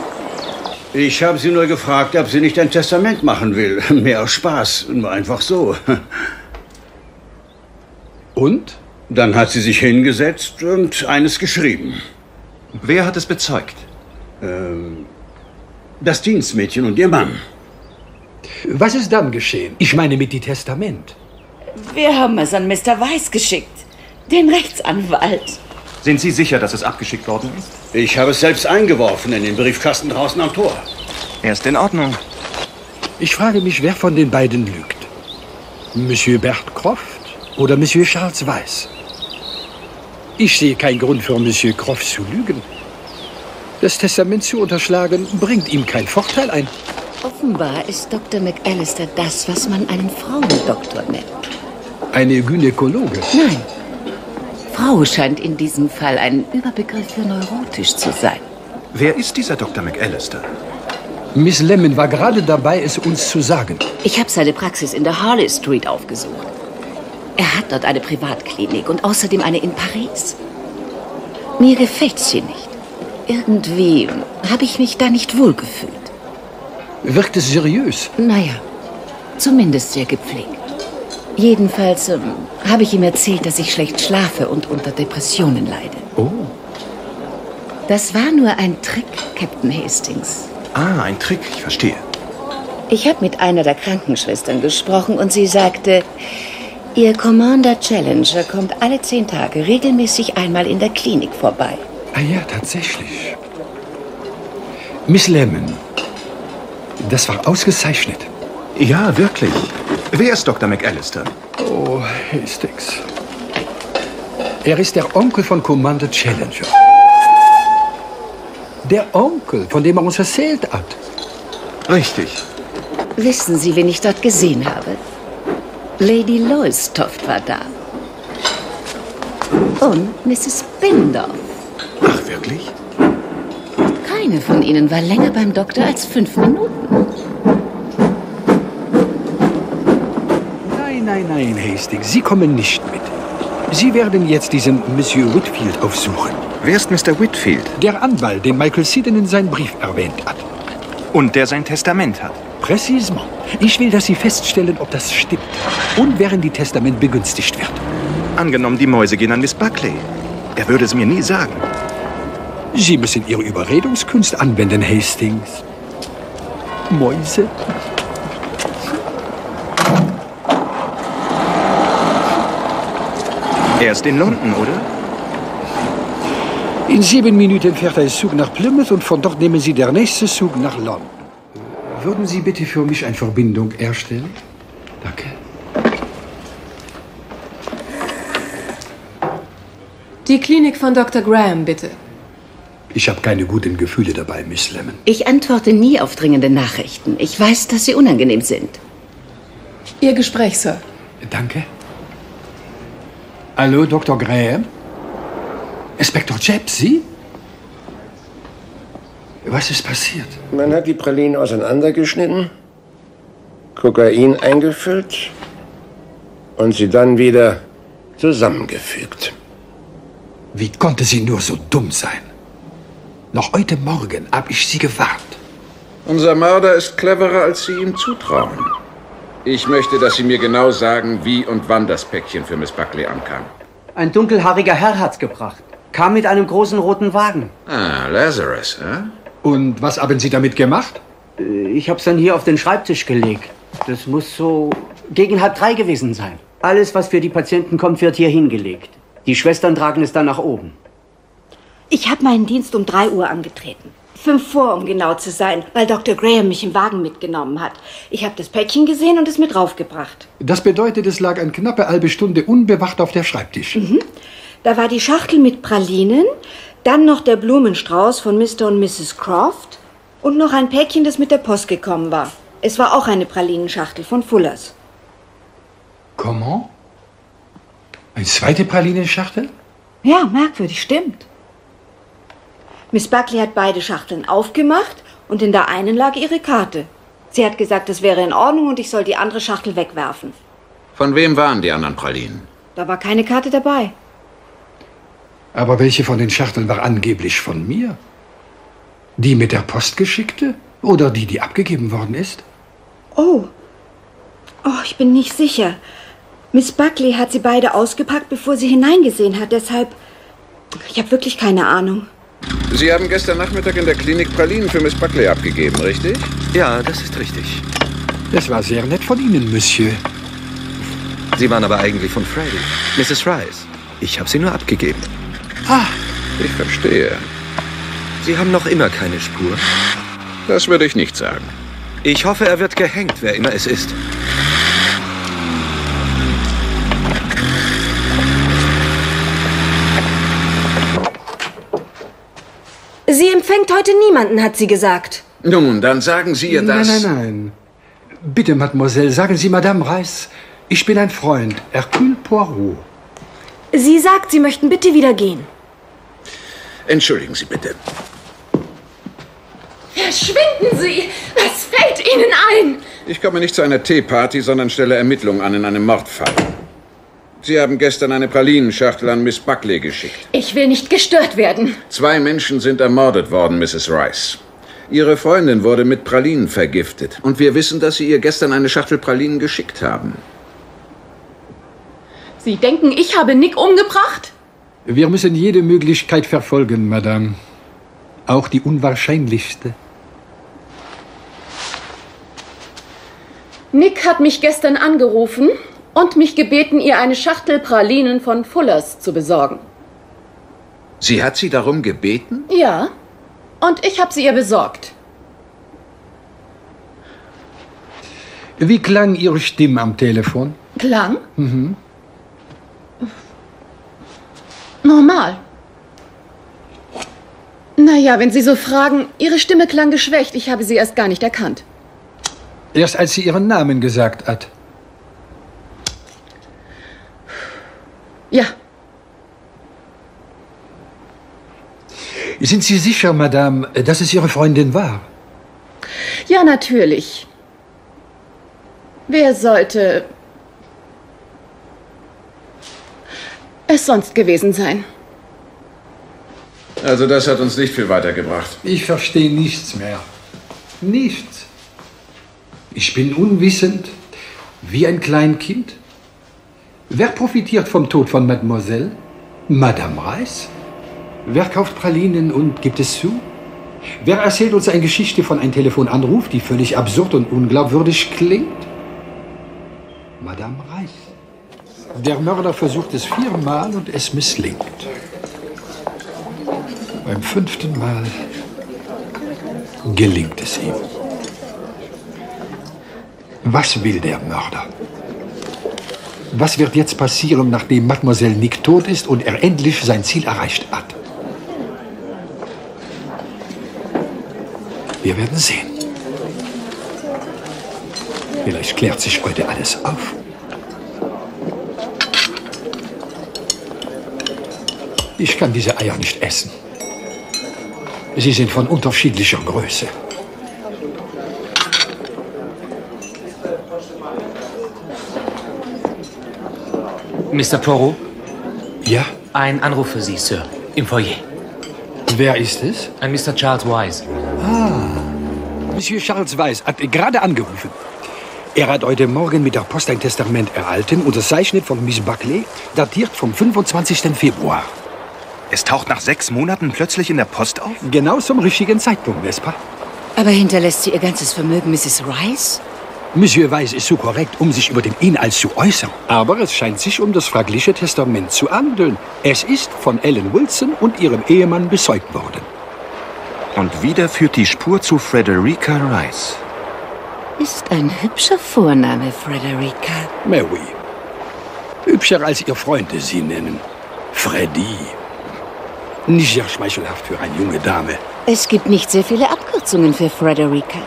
Ich habe sie nur gefragt, ob sie nicht ein Testament machen will. Mehr aus Spaß, nur einfach so. Und? Dann hat sie sich hingesetzt und eines geschrieben. Wer hat es bezeugt? Ähm, das Dienstmädchen und ihr Mann. Was ist dann geschehen? Ich meine mit dem Testament. Wir haben es an Mr. Weiss geschickt. Den Rechtsanwalt. Sind Sie sicher, dass es abgeschickt worden ist? Ich habe es selbst eingeworfen in den Briefkasten draußen am Tor. Er ist in Ordnung. Ich frage mich, wer von den beiden lügt. Monsieur Bert Croft oder Monsieur Charles Weiss? Ich sehe keinen Grund für Monsieur Croft zu lügen. Das Testament zu unterschlagen bringt ihm keinen Vorteil ein. Offenbar ist Dr. McAllister das, was man einen Frauendoktor nennt. Eine Gynäkologe. Nein. Frau scheint in diesem Fall ein Überbegriff für neurotisch zu sein. Wer ist dieser Dr. McAllister? Miss Lemon war gerade dabei, es uns zu sagen. Ich habe seine Praxis in der Harley Street aufgesucht. Er hat dort eine Privatklinik und außerdem eine in Paris. Mir gefällt sie nicht. Irgendwie habe ich mich da nicht wohlgefühlt. Wirkt es seriös? Naja, zumindest sehr gepflegt. Jedenfalls ähm, habe ich ihm erzählt, dass ich schlecht schlafe und unter Depressionen leide. Oh. Das war nur ein Trick, Captain Hastings. Ah, ein Trick, ich verstehe. Ich habe mit einer der Krankenschwestern gesprochen und sie sagte, Ihr Commander Challenger kommt alle zehn Tage regelmäßig einmal in der Klinik vorbei. Ah ja, tatsächlich. Miss Lemon, das war ausgezeichnet. Ja, wirklich. Wer ist Dr. McAllister? Oh, Hastings. Er ist der Onkel von Commander Challenger. Der Onkel, von dem er uns erzählt hat. Richtig. Wissen Sie, wen ich dort gesehen habe? Lady Lowestoft war da. Und Mrs. Bindorf. Ach, wirklich? Keine von ihnen war länger beim Doktor als fünf Minuten. Nein, nein, nein, Hastings, Sie kommen nicht mit. Sie werden jetzt diesen Monsieur Whitfield aufsuchen. Wer ist Mr. Whitfield? Der Anwalt, den Michael Seaton in seinem Brief erwähnt hat. Und der sein Testament hat. Präzisement. Ich will, dass Sie feststellen, ob das stimmt. Und während die Testament begünstigt wird. Angenommen, die Mäuse gehen an Miss Buckley. Er würde es mir nie sagen. Sie müssen Ihre Überredungskunst anwenden, Hastings. Mäuse? Er ist in London, oder? In sieben Minuten fährt ein Zug nach Plymouth und von dort nehmen Sie der nächste Zug nach London. Würden Sie bitte für mich eine Verbindung erstellen? Danke. Die Klinik von Dr. Graham, bitte. Ich habe keine guten Gefühle dabei, Miss Lemon. Ich antworte nie auf dringende Nachrichten. Ich weiß, dass sie unangenehm sind. Ihr Gespräch, Sir. Danke. Hallo, Dr. Graham? Inspektor Jepp, Sie? Was ist passiert? Man hat die Pralinen auseinandergeschnitten, Kokain eingefüllt und sie dann wieder zusammengefügt. Wie konnte sie nur so dumm sein? Noch heute Morgen habe ich sie gewarnt. Unser Mörder ist cleverer, als Sie ihm zutrauen. Ich möchte, dass Sie mir genau sagen, wie und wann das Päckchen für Miss Buckley ankam. Ein dunkelhaariger Herr hat's gebracht. Kam mit einem großen roten Wagen. Ah, Lazarus, äh? Und was haben Sie damit gemacht? Ich hab's dann hier auf den Schreibtisch gelegt. Das muss so gegen halb drei gewesen sein. Alles, was für die Patienten kommt, wird hier hingelegt. Die Schwestern tragen es dann nach oben. Ich habe meinen Dienst um 3 Uhr angetreten. Fünf vor, um genau zu sein, weil Dr. Graham mich im Wagen mitgenommen hat. Ich habe das Päckchen gesehen und es mit raufgebracht. Das bedeutet, es lag eine knappe halbe Stunde unbewacht auf der Schreibtisch. Mhm. Da war die Schachtel mit Pralinen, dann noch der Blumenstrauß von Mr. und Mrs. Croft und noch ein Päckchen, das mit der Post gekommen war. Es war auch eine Pralinenschachtel von Fullers. Comment? Eine zweite Pralinenschachtel? Ja, merkwürdig, stimmt. Miss Buckley hat beide Schachteln aufgemacht und in der einen lag ihre Karte. Sie hat gesagt, es wäre in Ordnung und ich soll die andere Schachtel wegwerfen. Von wem waren die anderen Pralinen? Da war keine Karte dabei. Aber welche von den Schachteln war angeblich von mir? Die mit der Post geschickte oder die, die abgegeben worden ist? Oh. Oh, ich bin nicht sicher. Miss Buckley hat sie beide ausgepackt, bevor sie hineingesehen hat. Deshalb. Ich habe wirklich keine Ahnung. Sie haben gestern Nachmittag in der Klinik Pralinen für Miss Buckley abgegeben, richtig? Ja, das ist richtig. Das war sehr nett von Ihnen, Monsieur. Sie waren aber eigentlich von Freddy. Mrs. Rice. Ich habe sie nur abgegeben. Ah, ich verstehe. Sie haben noch immer keine Spur? Das würde ich nicht sagen. Ich hoffe, er wird gehängt, wer immer es ist. Sie empfängt heute niemanden, hat sie gesagt. Nun, dann sagen Sie ihr das. Nein, nein, nein. Bitte, Mademoiselle, sagen Sie Madame Reiss, ich bin ein Freund, Hercule Poirot. Sie sagt, Sie möchten bitte wieder gehen. Entschuldigen Sie bitte. Verschwinden Sie! Was fällt Ihnen ein? Ich komme nicht zu einer Teeparty, sondern stelle Ermittlungen an in einem Mordfall. Sie haben gestern eine Pralinenschachtel an Miss Buckley geschickt. Ich will nicht gestört werden. Zwei Menschen sind ermordet worden, Mrs. Rice. Ihre Freundin wurde mit Pralinen vergiftet. Und wir wissen, dass Sie ihr gestern eine Schachtel Pralinen geschickt haben. Sie denken, ich habe Nick umgebracht? Wir müssen jede Möglichkeit verfolgen, Madame. Auch die unwahrscheinlichste. Nick hat mich gestern angerufen und mich gebeten, ihr eine Schachtel Pralinen von Fullers zu besorgen. Sie hat Sie darum gebeten? Ja, und ich habe sie ihr besorgt. Wie klang Ihre Stimme am Telefon? Klang? Mhm. Normal. Naja, wenn Sie so fragen, Ihre Stimme klang geschwächt. Ich habe sie erst gar nicht erkannt. Erst als sie Ihren Namen gesagt hat. Ja. Sind Sie sicher, Madame, dass es Ihre Freundin war? Ja, natürlich. Wer sollte es sonst gewesen sein? Also das hat uns nicht viel weitergebracht. Ich verstehe nichts mehr. Nichts. Ich bin unwissend, wie ein Kleinkind. Wer profitiert vom Tod von Mademoiselle? Madame Reiss? Wer kauft Pralinen und gibt es zu? Wer erzählt uns eine Geschichte von einem Telefonanruf, die völlig absurd und unglaubwürdig klingt? Madame Reiss. Der Mörder versucht es viermal und es misslingt. Beim fünften Mal gelingt es ihm. Was will der Mörder? Was wird jetzt passieren, nachdem Mademoiselle Nick tot ist und er endlich sein Ziel erreicht hat? Wir werden sehen. Vielleicht klärt sich heute alles auf. Ich kann diese Eier nicht essen. Sie sind von unterschiedlicher Größe. Mr. Poirot? Ja? Ein Anruf für Sie, Sir. Im Foyer. Wer ist es? Ein Mr. Charles Wise. Ah, Monsieur Charles Weiss hat gerade angerufen. Er hat heute Morgen mit der Post ein Testament erhalten, unterzeichnet von Miss Buckley, datiert vom 25. Februar. Es taucht nach sechs Monaten plötzlich in der Post auf? Genau zum richtigen Zeitpunkt, Vespa. Aber hinterlässt sie ihr ganzes Vermögen Mrs. Rice? Monsieur Weiss ist zu korrekt, um sich über den Inhalt zu äußern. Aber es scheint sich um das fragliche Testament zu handeln. Es ist von Ellen Wilson und ihrem Ehemann besäugt worden. Und wieder führt die Spur zu Frederica Rice. Ist ein hübscher Vorname, Frederica. Mary. Hübscher als ihr Freunde sie nennen. Freddy. Nicht sehr schmeichelhaft für eine junge Dame. Es gibt nicht sehr viele Abkürzungen für Frederica.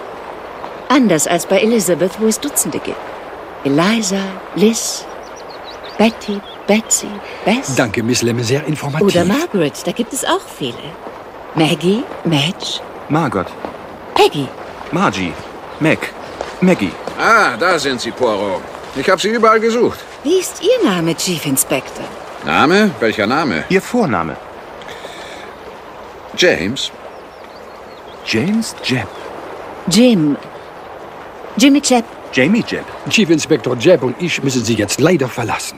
Anders als bei Elizabeth, wo es Dutzende gibt. Eliza, Liz, Betty, Betsy, Bess. Danke, Miss Lemme, sehr informativ. Oder Margaret, da gibt es auch viele. Maggie, Madge, Margot, Peggy. Margie, Meg, Maggie. Ah, da sind Sie, Poirot. Ich habe Sie überall gesucht. Wie ist Ihr Name, Chief Inspector? Name? Welcher Name? Ihr Vorname? James. James Jebb. Jim. Jimmy Chap. Jamie Jebb. Chief Inspector Jebb und ich müssen Sie jetzt leider verlassen.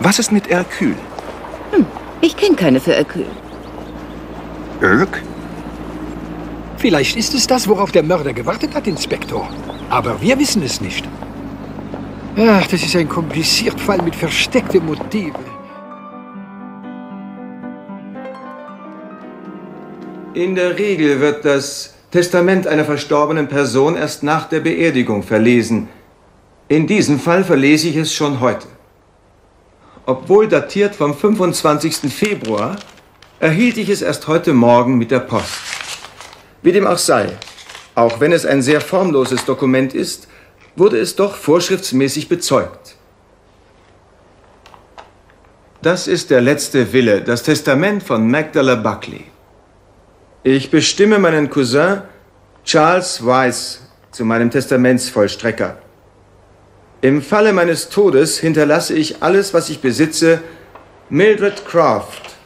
Was ist mit Hercule? Ich kenne keine für Hercule. Irk? Vielleicht ist es das, worauf der Mörder gewartet hat, Inspektor. Aber wir wissen es nicht. Ach, das ist ein komplizierter Fall mit versteckten Motiven. In der Regel wird das Testament einer verstorbenen Person erst nach der Beerdigung verlesen. In diesem Fall verlese ich es schon heute. Obwohl datiert vom 25. Februar, erhielt ich es erst heute Morgen mit der Post. Wie dem auch sei, auch wenn es ein sehr formloses Dokument ist, wurde es doch vorschriftsmäßig bezeugt. Das ist der letzte Wille, das Testament von Magdala Buckley. Ich bestimme meinen Cousin Charles Weiss zu meinem Testamentsvollstrecker. Im Falle meines Todes hinterlasse ich alles, was ich besitze, Mildred Croft,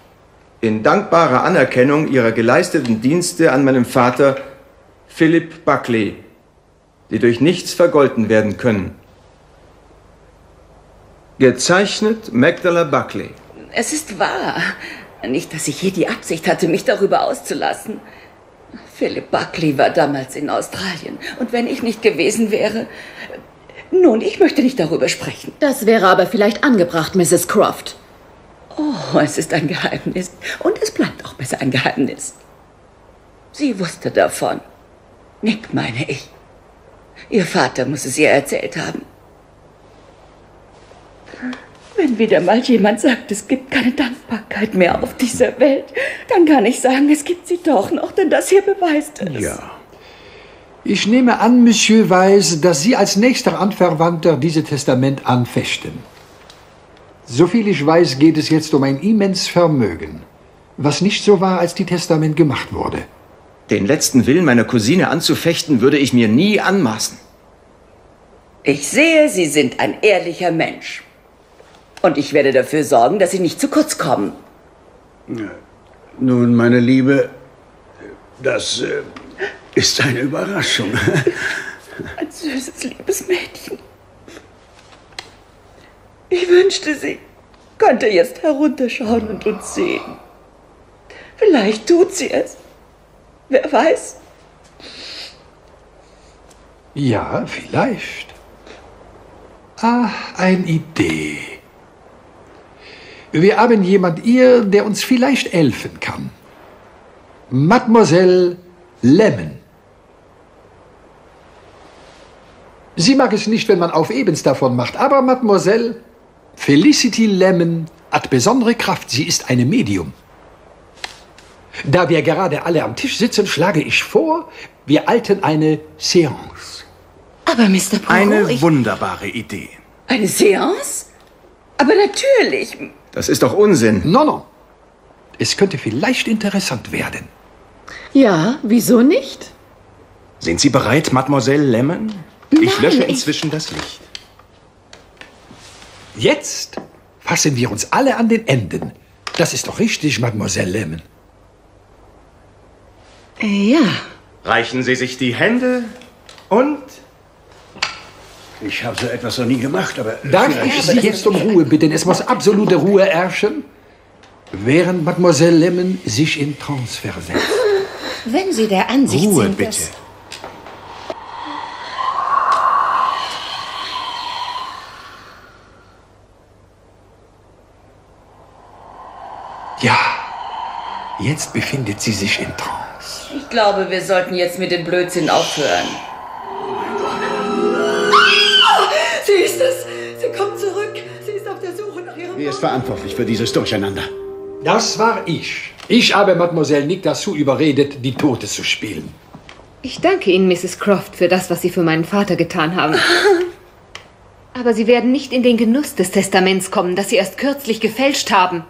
in dankbarer Anerkennung ihrer geleisteten Dienste an meinem Vater Philip Buckley, die durch nichts vergolten werden können. Gezeichnet Magdala Buckley. Es ist wahr. Nicht, dass ich je die Absicht hatte, mich darüber auszulassen. Philip Buckley war damals in Australien. Und wenn ich nicht gewesen wäre. Nun, ich möchte nicht darüber sprechen. Das wäre aber vielleicht angebracht, Mrs. Croft. Oh, es ist ein Geheimnis. Und es bleibt auch besser ein Geheimnis. Sie wusste davon. Nick, meine ich. Ihr Vater muss es ihr erzählt haben. Wenn wieder mal jemand sagt, es gibt keine Dankbarkeit mehr auf dieser Welt, dann kann ich sagen, es gibt sie doch noch, denn das hier beweist es. Ja. Ich nehme an, Monsieur Weiss, dass Sie als nächster Anverwandter dieses Testament anfechten. Soviel ich weiß, geht es jetzt um ein immens Vermögen, was nicht so war, als die Testament gemacht wurde. Den letzten Willen meiner Cousine anzufechten, würde ich mir nie anmaßen. Ich sehe, Sie sind ein ehrlicher Mensch. Und ich werde dafür sorgen, dass Sie nicht zu kurz kommen. Nun, meine Liebe, das äh, ist eine Überraschung. Ein süßes, liebes Mädchen. Ich wünschte, sie könnte jetzt herunterschauen und uns sehen. Vielleicht tut sie es. Wer weiß? Ja, vielleicht. Ah, eine Idee. Wir haben jemand hier, der uns vielleicht helfen kann. Mademoiselle Lemon. Sie mag es nicht, wenn man auf Ebens davon macht, aber Mademoiselle Felicity Lemon hat besondere Kraft. Sie ist eine Medium. Da wir gerade alle am Tisch sitzen, schlage ich vor, wir halten eine Seance. Aber Mr. Poirot, Eine ich... wunderbare Idee. Eine Seance? Aber natürlich. Das ist doch Unsinn. No, no. Es könnte vielleicht interessant werden. Ja, wieso nicht? Sind Sie bereit, Mademoiselle Lemon? Ich Nein, lösche ich- inzwischen das Licht. Jetzt fassen wir uns alle an den Enden. Das ist doch richtig, Mademoiselle Lemon. Ja. Reichen Sie sich die Hände und... Ich habe so etwas noch nie gemacht, aber... Darf ich Sie jetzt um Ruhe bitten? Es muss absolute Ruhe herrschen. Während Mademoiselle Lemon sich in Trance versetzt. Wenn Sie der Ansicht Ruhe, sind, bitte. dass... Ja, jetzt befindet sie sich in Trance. Ich glaube, wir sollten jetzt mit dem Blödsinn aufhören. Wer ist verantwortlich für dieses Durcheinander? Das war ich. Ich habe Mademoiselle Nick dazu überredet, die Tote zu spielen. Ich danke Ihnen, Mrs. Croft, für das, was Sie für meinen Vater getan haben. Aber Sie werden nicht in den Genuss des Testaments kommen, das Sie erst kürzlich gefälscht haben.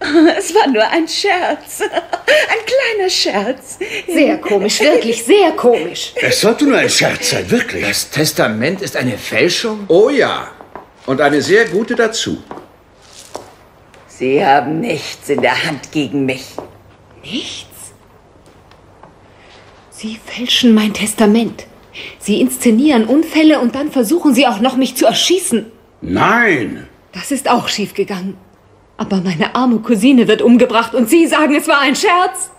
Es war nur ein Scherz. Ein kleiner Scherz. Sehr komisch, wirklich sehr komisch. Es sollte nur ein Scherz sein, wirklich. Das Testament ist eine Fälschung? Oh ja. Und eine sehr gute dazu. Sie haben nichts in der Hand gegen mich. Nichts? Sie fälschen mein Testament. Sie inszenieren Unfälle und dann versuchen Sie auch noch, mich zu erschießen. Nein! Das ist auch schiefgegangen. Aber meine arme Cousine wird umgebracht und Sie sagen, es war ein Scherz?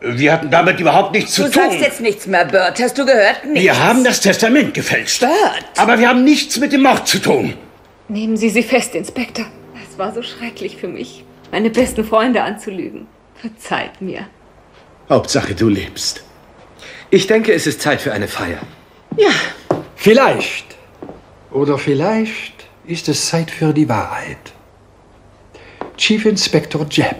Wir hatten damit überhaupt nichts zu Du tun. sagst jetzt nichts mehr, Bert. Hast du gehört? Nichts. Wir haben das Testament gefälscht. Bert! Aber wir haben nichts mit dem Mord zu tun. Nehmen Sie sie fest, Inspektor. Es war so schrecklich für mich, meine besten Freunde anzulügen. Verzeiht mir. Hauptsache, du lebst. Ich denke, es ist Zeit für eine Feier. Ja. Vielleicht. Oder vielleicht ist es Zeit für die Wahrheit. Chief Inspector Jebb.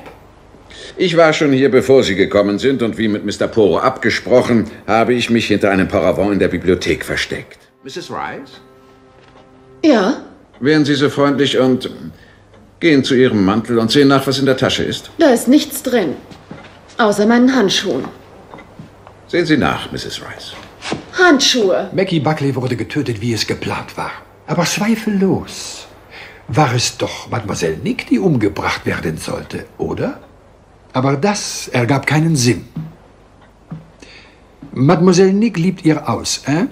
Ich war schon hier, bevor Sie gekommen sind, und wie mit Mr. Poro abgesprochen, habe ich mich hinter einem Paravent in der Bibliothek versteckt. Mrs. Rice? Ja, Wären Sie so freundlich und gehen zu Ihrem Mantel und sehen nach, was in der Tasche ist. da ist nichts drin. Außer meinen Handschuhen. Sehen Sie nach, Mrs. Rice. Handschuhe. Maggie Buckley wurde getötet, wie es geplant war. Aber zweifellos war es doch Mademoiselle Nick, die umgebracht werden sollte, oder? Aber das ergab keinen Sinn. Mademoiselle Nick liebt ihr aus, äh?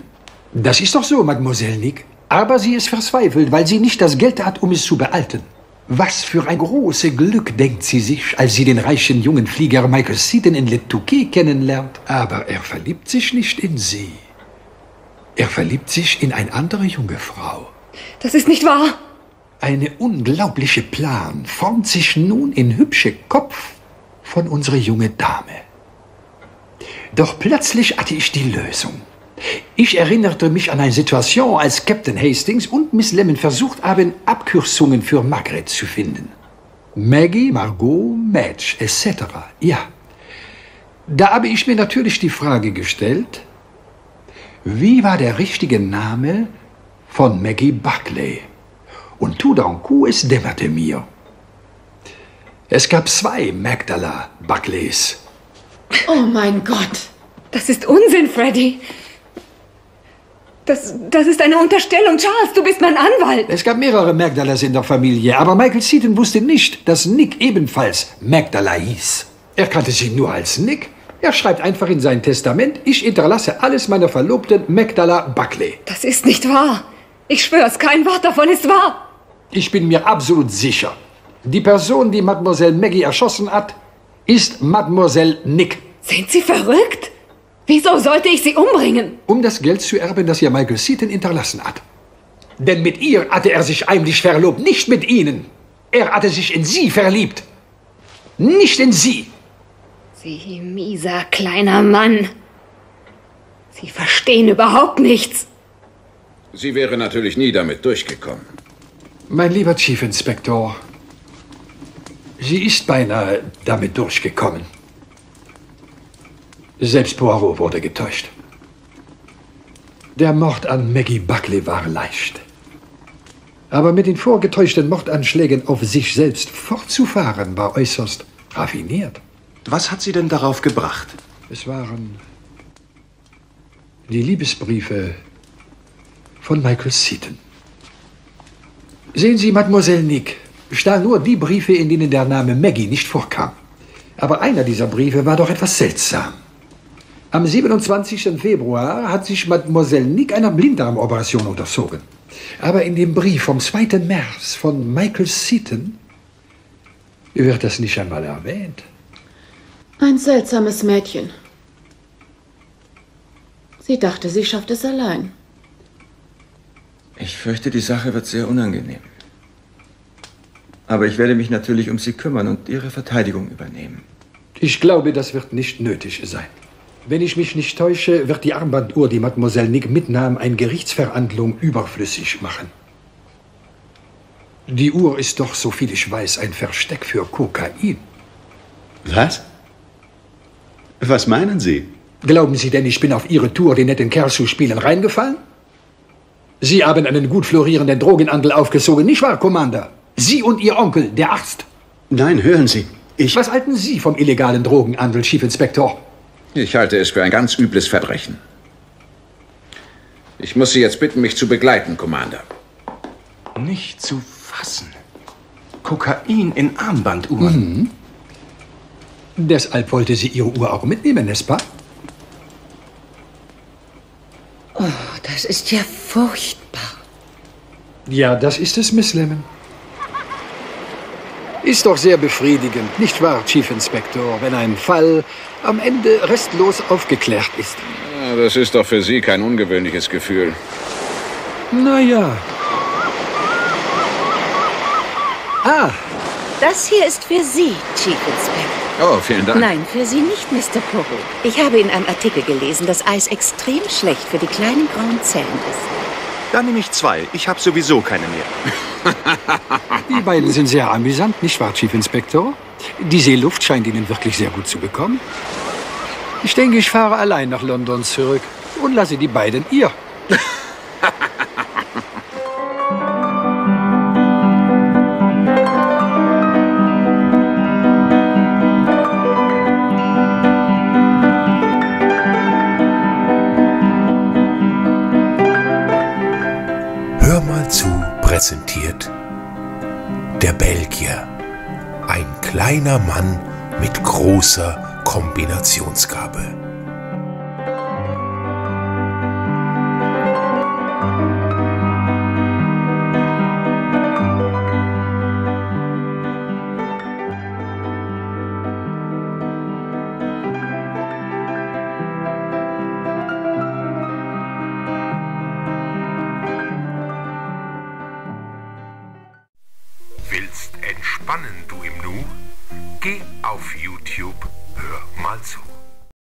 Das ist doch so, Mademoiselle Nick. Aber sie ist verzweifelt, weil sie nicht das Geld hat, um es zu behalten. Was für ein großes Glück, denkt sie sich, als sie den reichen jungen Flieger Michael Seaton in Le Touquet kennenlernt. Aber er verliebt sich nicht in sie. Er verliebt sich in eine andere junge Frau. Das ist nicht wahr. Eine unglaubliche Plan formt sich nun in hübsche Kopf von unserer junge Dame. Doch plötzlich hatte ich die Lösung. Ich erinnerte mich an eine Situation, als Captain Hastings und Miss Lemon versucht haben, Abkürzungen für Margaret zu finden. Maggie, Margot, Madge, etc. Ja. Da habe ich mir natürlich die Frage gestellt, wie war der richtige Name von Maggie Buckley? Und coup, es dämmerte mir. Es gab zwei Magdala Buckleys. Oh mein Gott. Das ist Unsinn, Freddy. Das, das ist eine Unterstellung. Charles, du bist mein Anwalt. Es gab mehrere Magdalas in der Familie, aber Michael Seaton wusste nicht, dass Nick ebenfalls Magdala hieß. Er kannte sie nur als Nick. Er schreibt einfach in sein Testament, ich hinterlasse alles meiner Verlobten Magdala Buckley. Das ist nicht wahr. Ich schwör's, kein Wort davon ist wahr. Ich bin mir absolut sicher. Die Person, die Mademoiselle Maggie erschossen hat, ist Mademoiselle Nick. Sind Sie verrückt? Wieso sollte ich sie umbringen? Um das Geld zu erben, das ihr Michael Seaton hinterlassen hat. Denn mit ihr hatte er sich heimlich verlobt, nicht mit Ihnen. Er hatte sich in Sie verliebt. Nicht in Sie. Sie mieser kleiner Mann. Sie verstehen überhaupt nichts. Sie wäre natürlich nie damit durchgekommen. Mein lieber Chief Inspector, sie ist beinahe damit durchgekommen. Selbst Poirot wurde getäuscht. Der Mord an Maggie Buckley war leicht. Aber mit den vorgetäuschten Mordanschlägen auf sich selbst fortzufahren, war äußerst raffiniert. Was hat sie denn darauf gebracht? Es waren die Liebesbriefe von Michael Seaton. Sehen Sie, Mademoiselle Nick, stahl nur die Briefe, in denen der Name Maggie nicht vorkam. Aber einer dieser Briefe war doch etwas seltsam. Am 27. Februar hat sich Mademoiselle Nick einer Blinddarmoperation unterzogen. Aber in dem Brief vom 2. März von Michael Seaton wird das nicht einmal erwähnt. Ein seltsames Mädchen. Sie dachte, sie schafft es allein. Ich fürchte, die Sache wird sehr unangenehm. Aber ich werde mich natürlich um Sie kümmern und Ihre Verteidigung übernehmen. Ich glaube, das wird nicht nötig sein. Wenn ich mich nicht täusche, wird die Armbanduhr, die Mademoiselle Nick mitnahm, eine Gerichtsverhandlung überflüssig machen. Die Uhr ist doch, soviel ich weiß, ein Versteck für Kokain. Was? Was meinen Sie? Glauben Sie denn, ich bin auf Ihre Tour, den netten Kerl zu spielen, reingefallen? Sie haben einen gut florierenden Drogenhandel aufgesogen, nicht wahr, Commander? Sie und Ihr Onkel, der Arzt. Nein, hören Sie. Ich. Was halten Sie vom illegalen Drogenhandel, Chief Inspector? Ich halte es für ein ganz übles Verbrechen. Ich muss Sie jetzt bitten, mich zu begleiten, Commander. Nicht zu fassen. Kokain in Armbanduhren. Mhm. Deshalb wollte sie ihre Uhr auch mitnehmen, n'est-ce pas? Oh, das ist ja furchtbar. Ja, das ist es, Miss Lemon. Ist doch sehr befriedigend, nicht wahr, Chief Inspector, wenn ein Fall am Ende restlos aufgeklärt ist. Ja, das ist doch für Sie kein ungewöhnliches Gefühl. Naja. Ah, Das hier ist für Sie, Chief Inspector. Oh, vielen Dank. Nein, für Sie nicht, Mr. Poirot. Ich habe in einem Artikel gelesen, dass Eis extrem schlecht für die kleinen grauen Zellen ist. Dann nehme ich zwei. Ich habe sowieso keine mehr. die beiden sind sehr amüsant, nicht wahr, Chief Inspector? Die Seeluft scheint Ihnen wirklich sehr gut zu bekommen. Ich denke, ich fahre allein nach London zurück und lasse die beiden ihr. kleiner Mann mit großer Kombinationsgabe.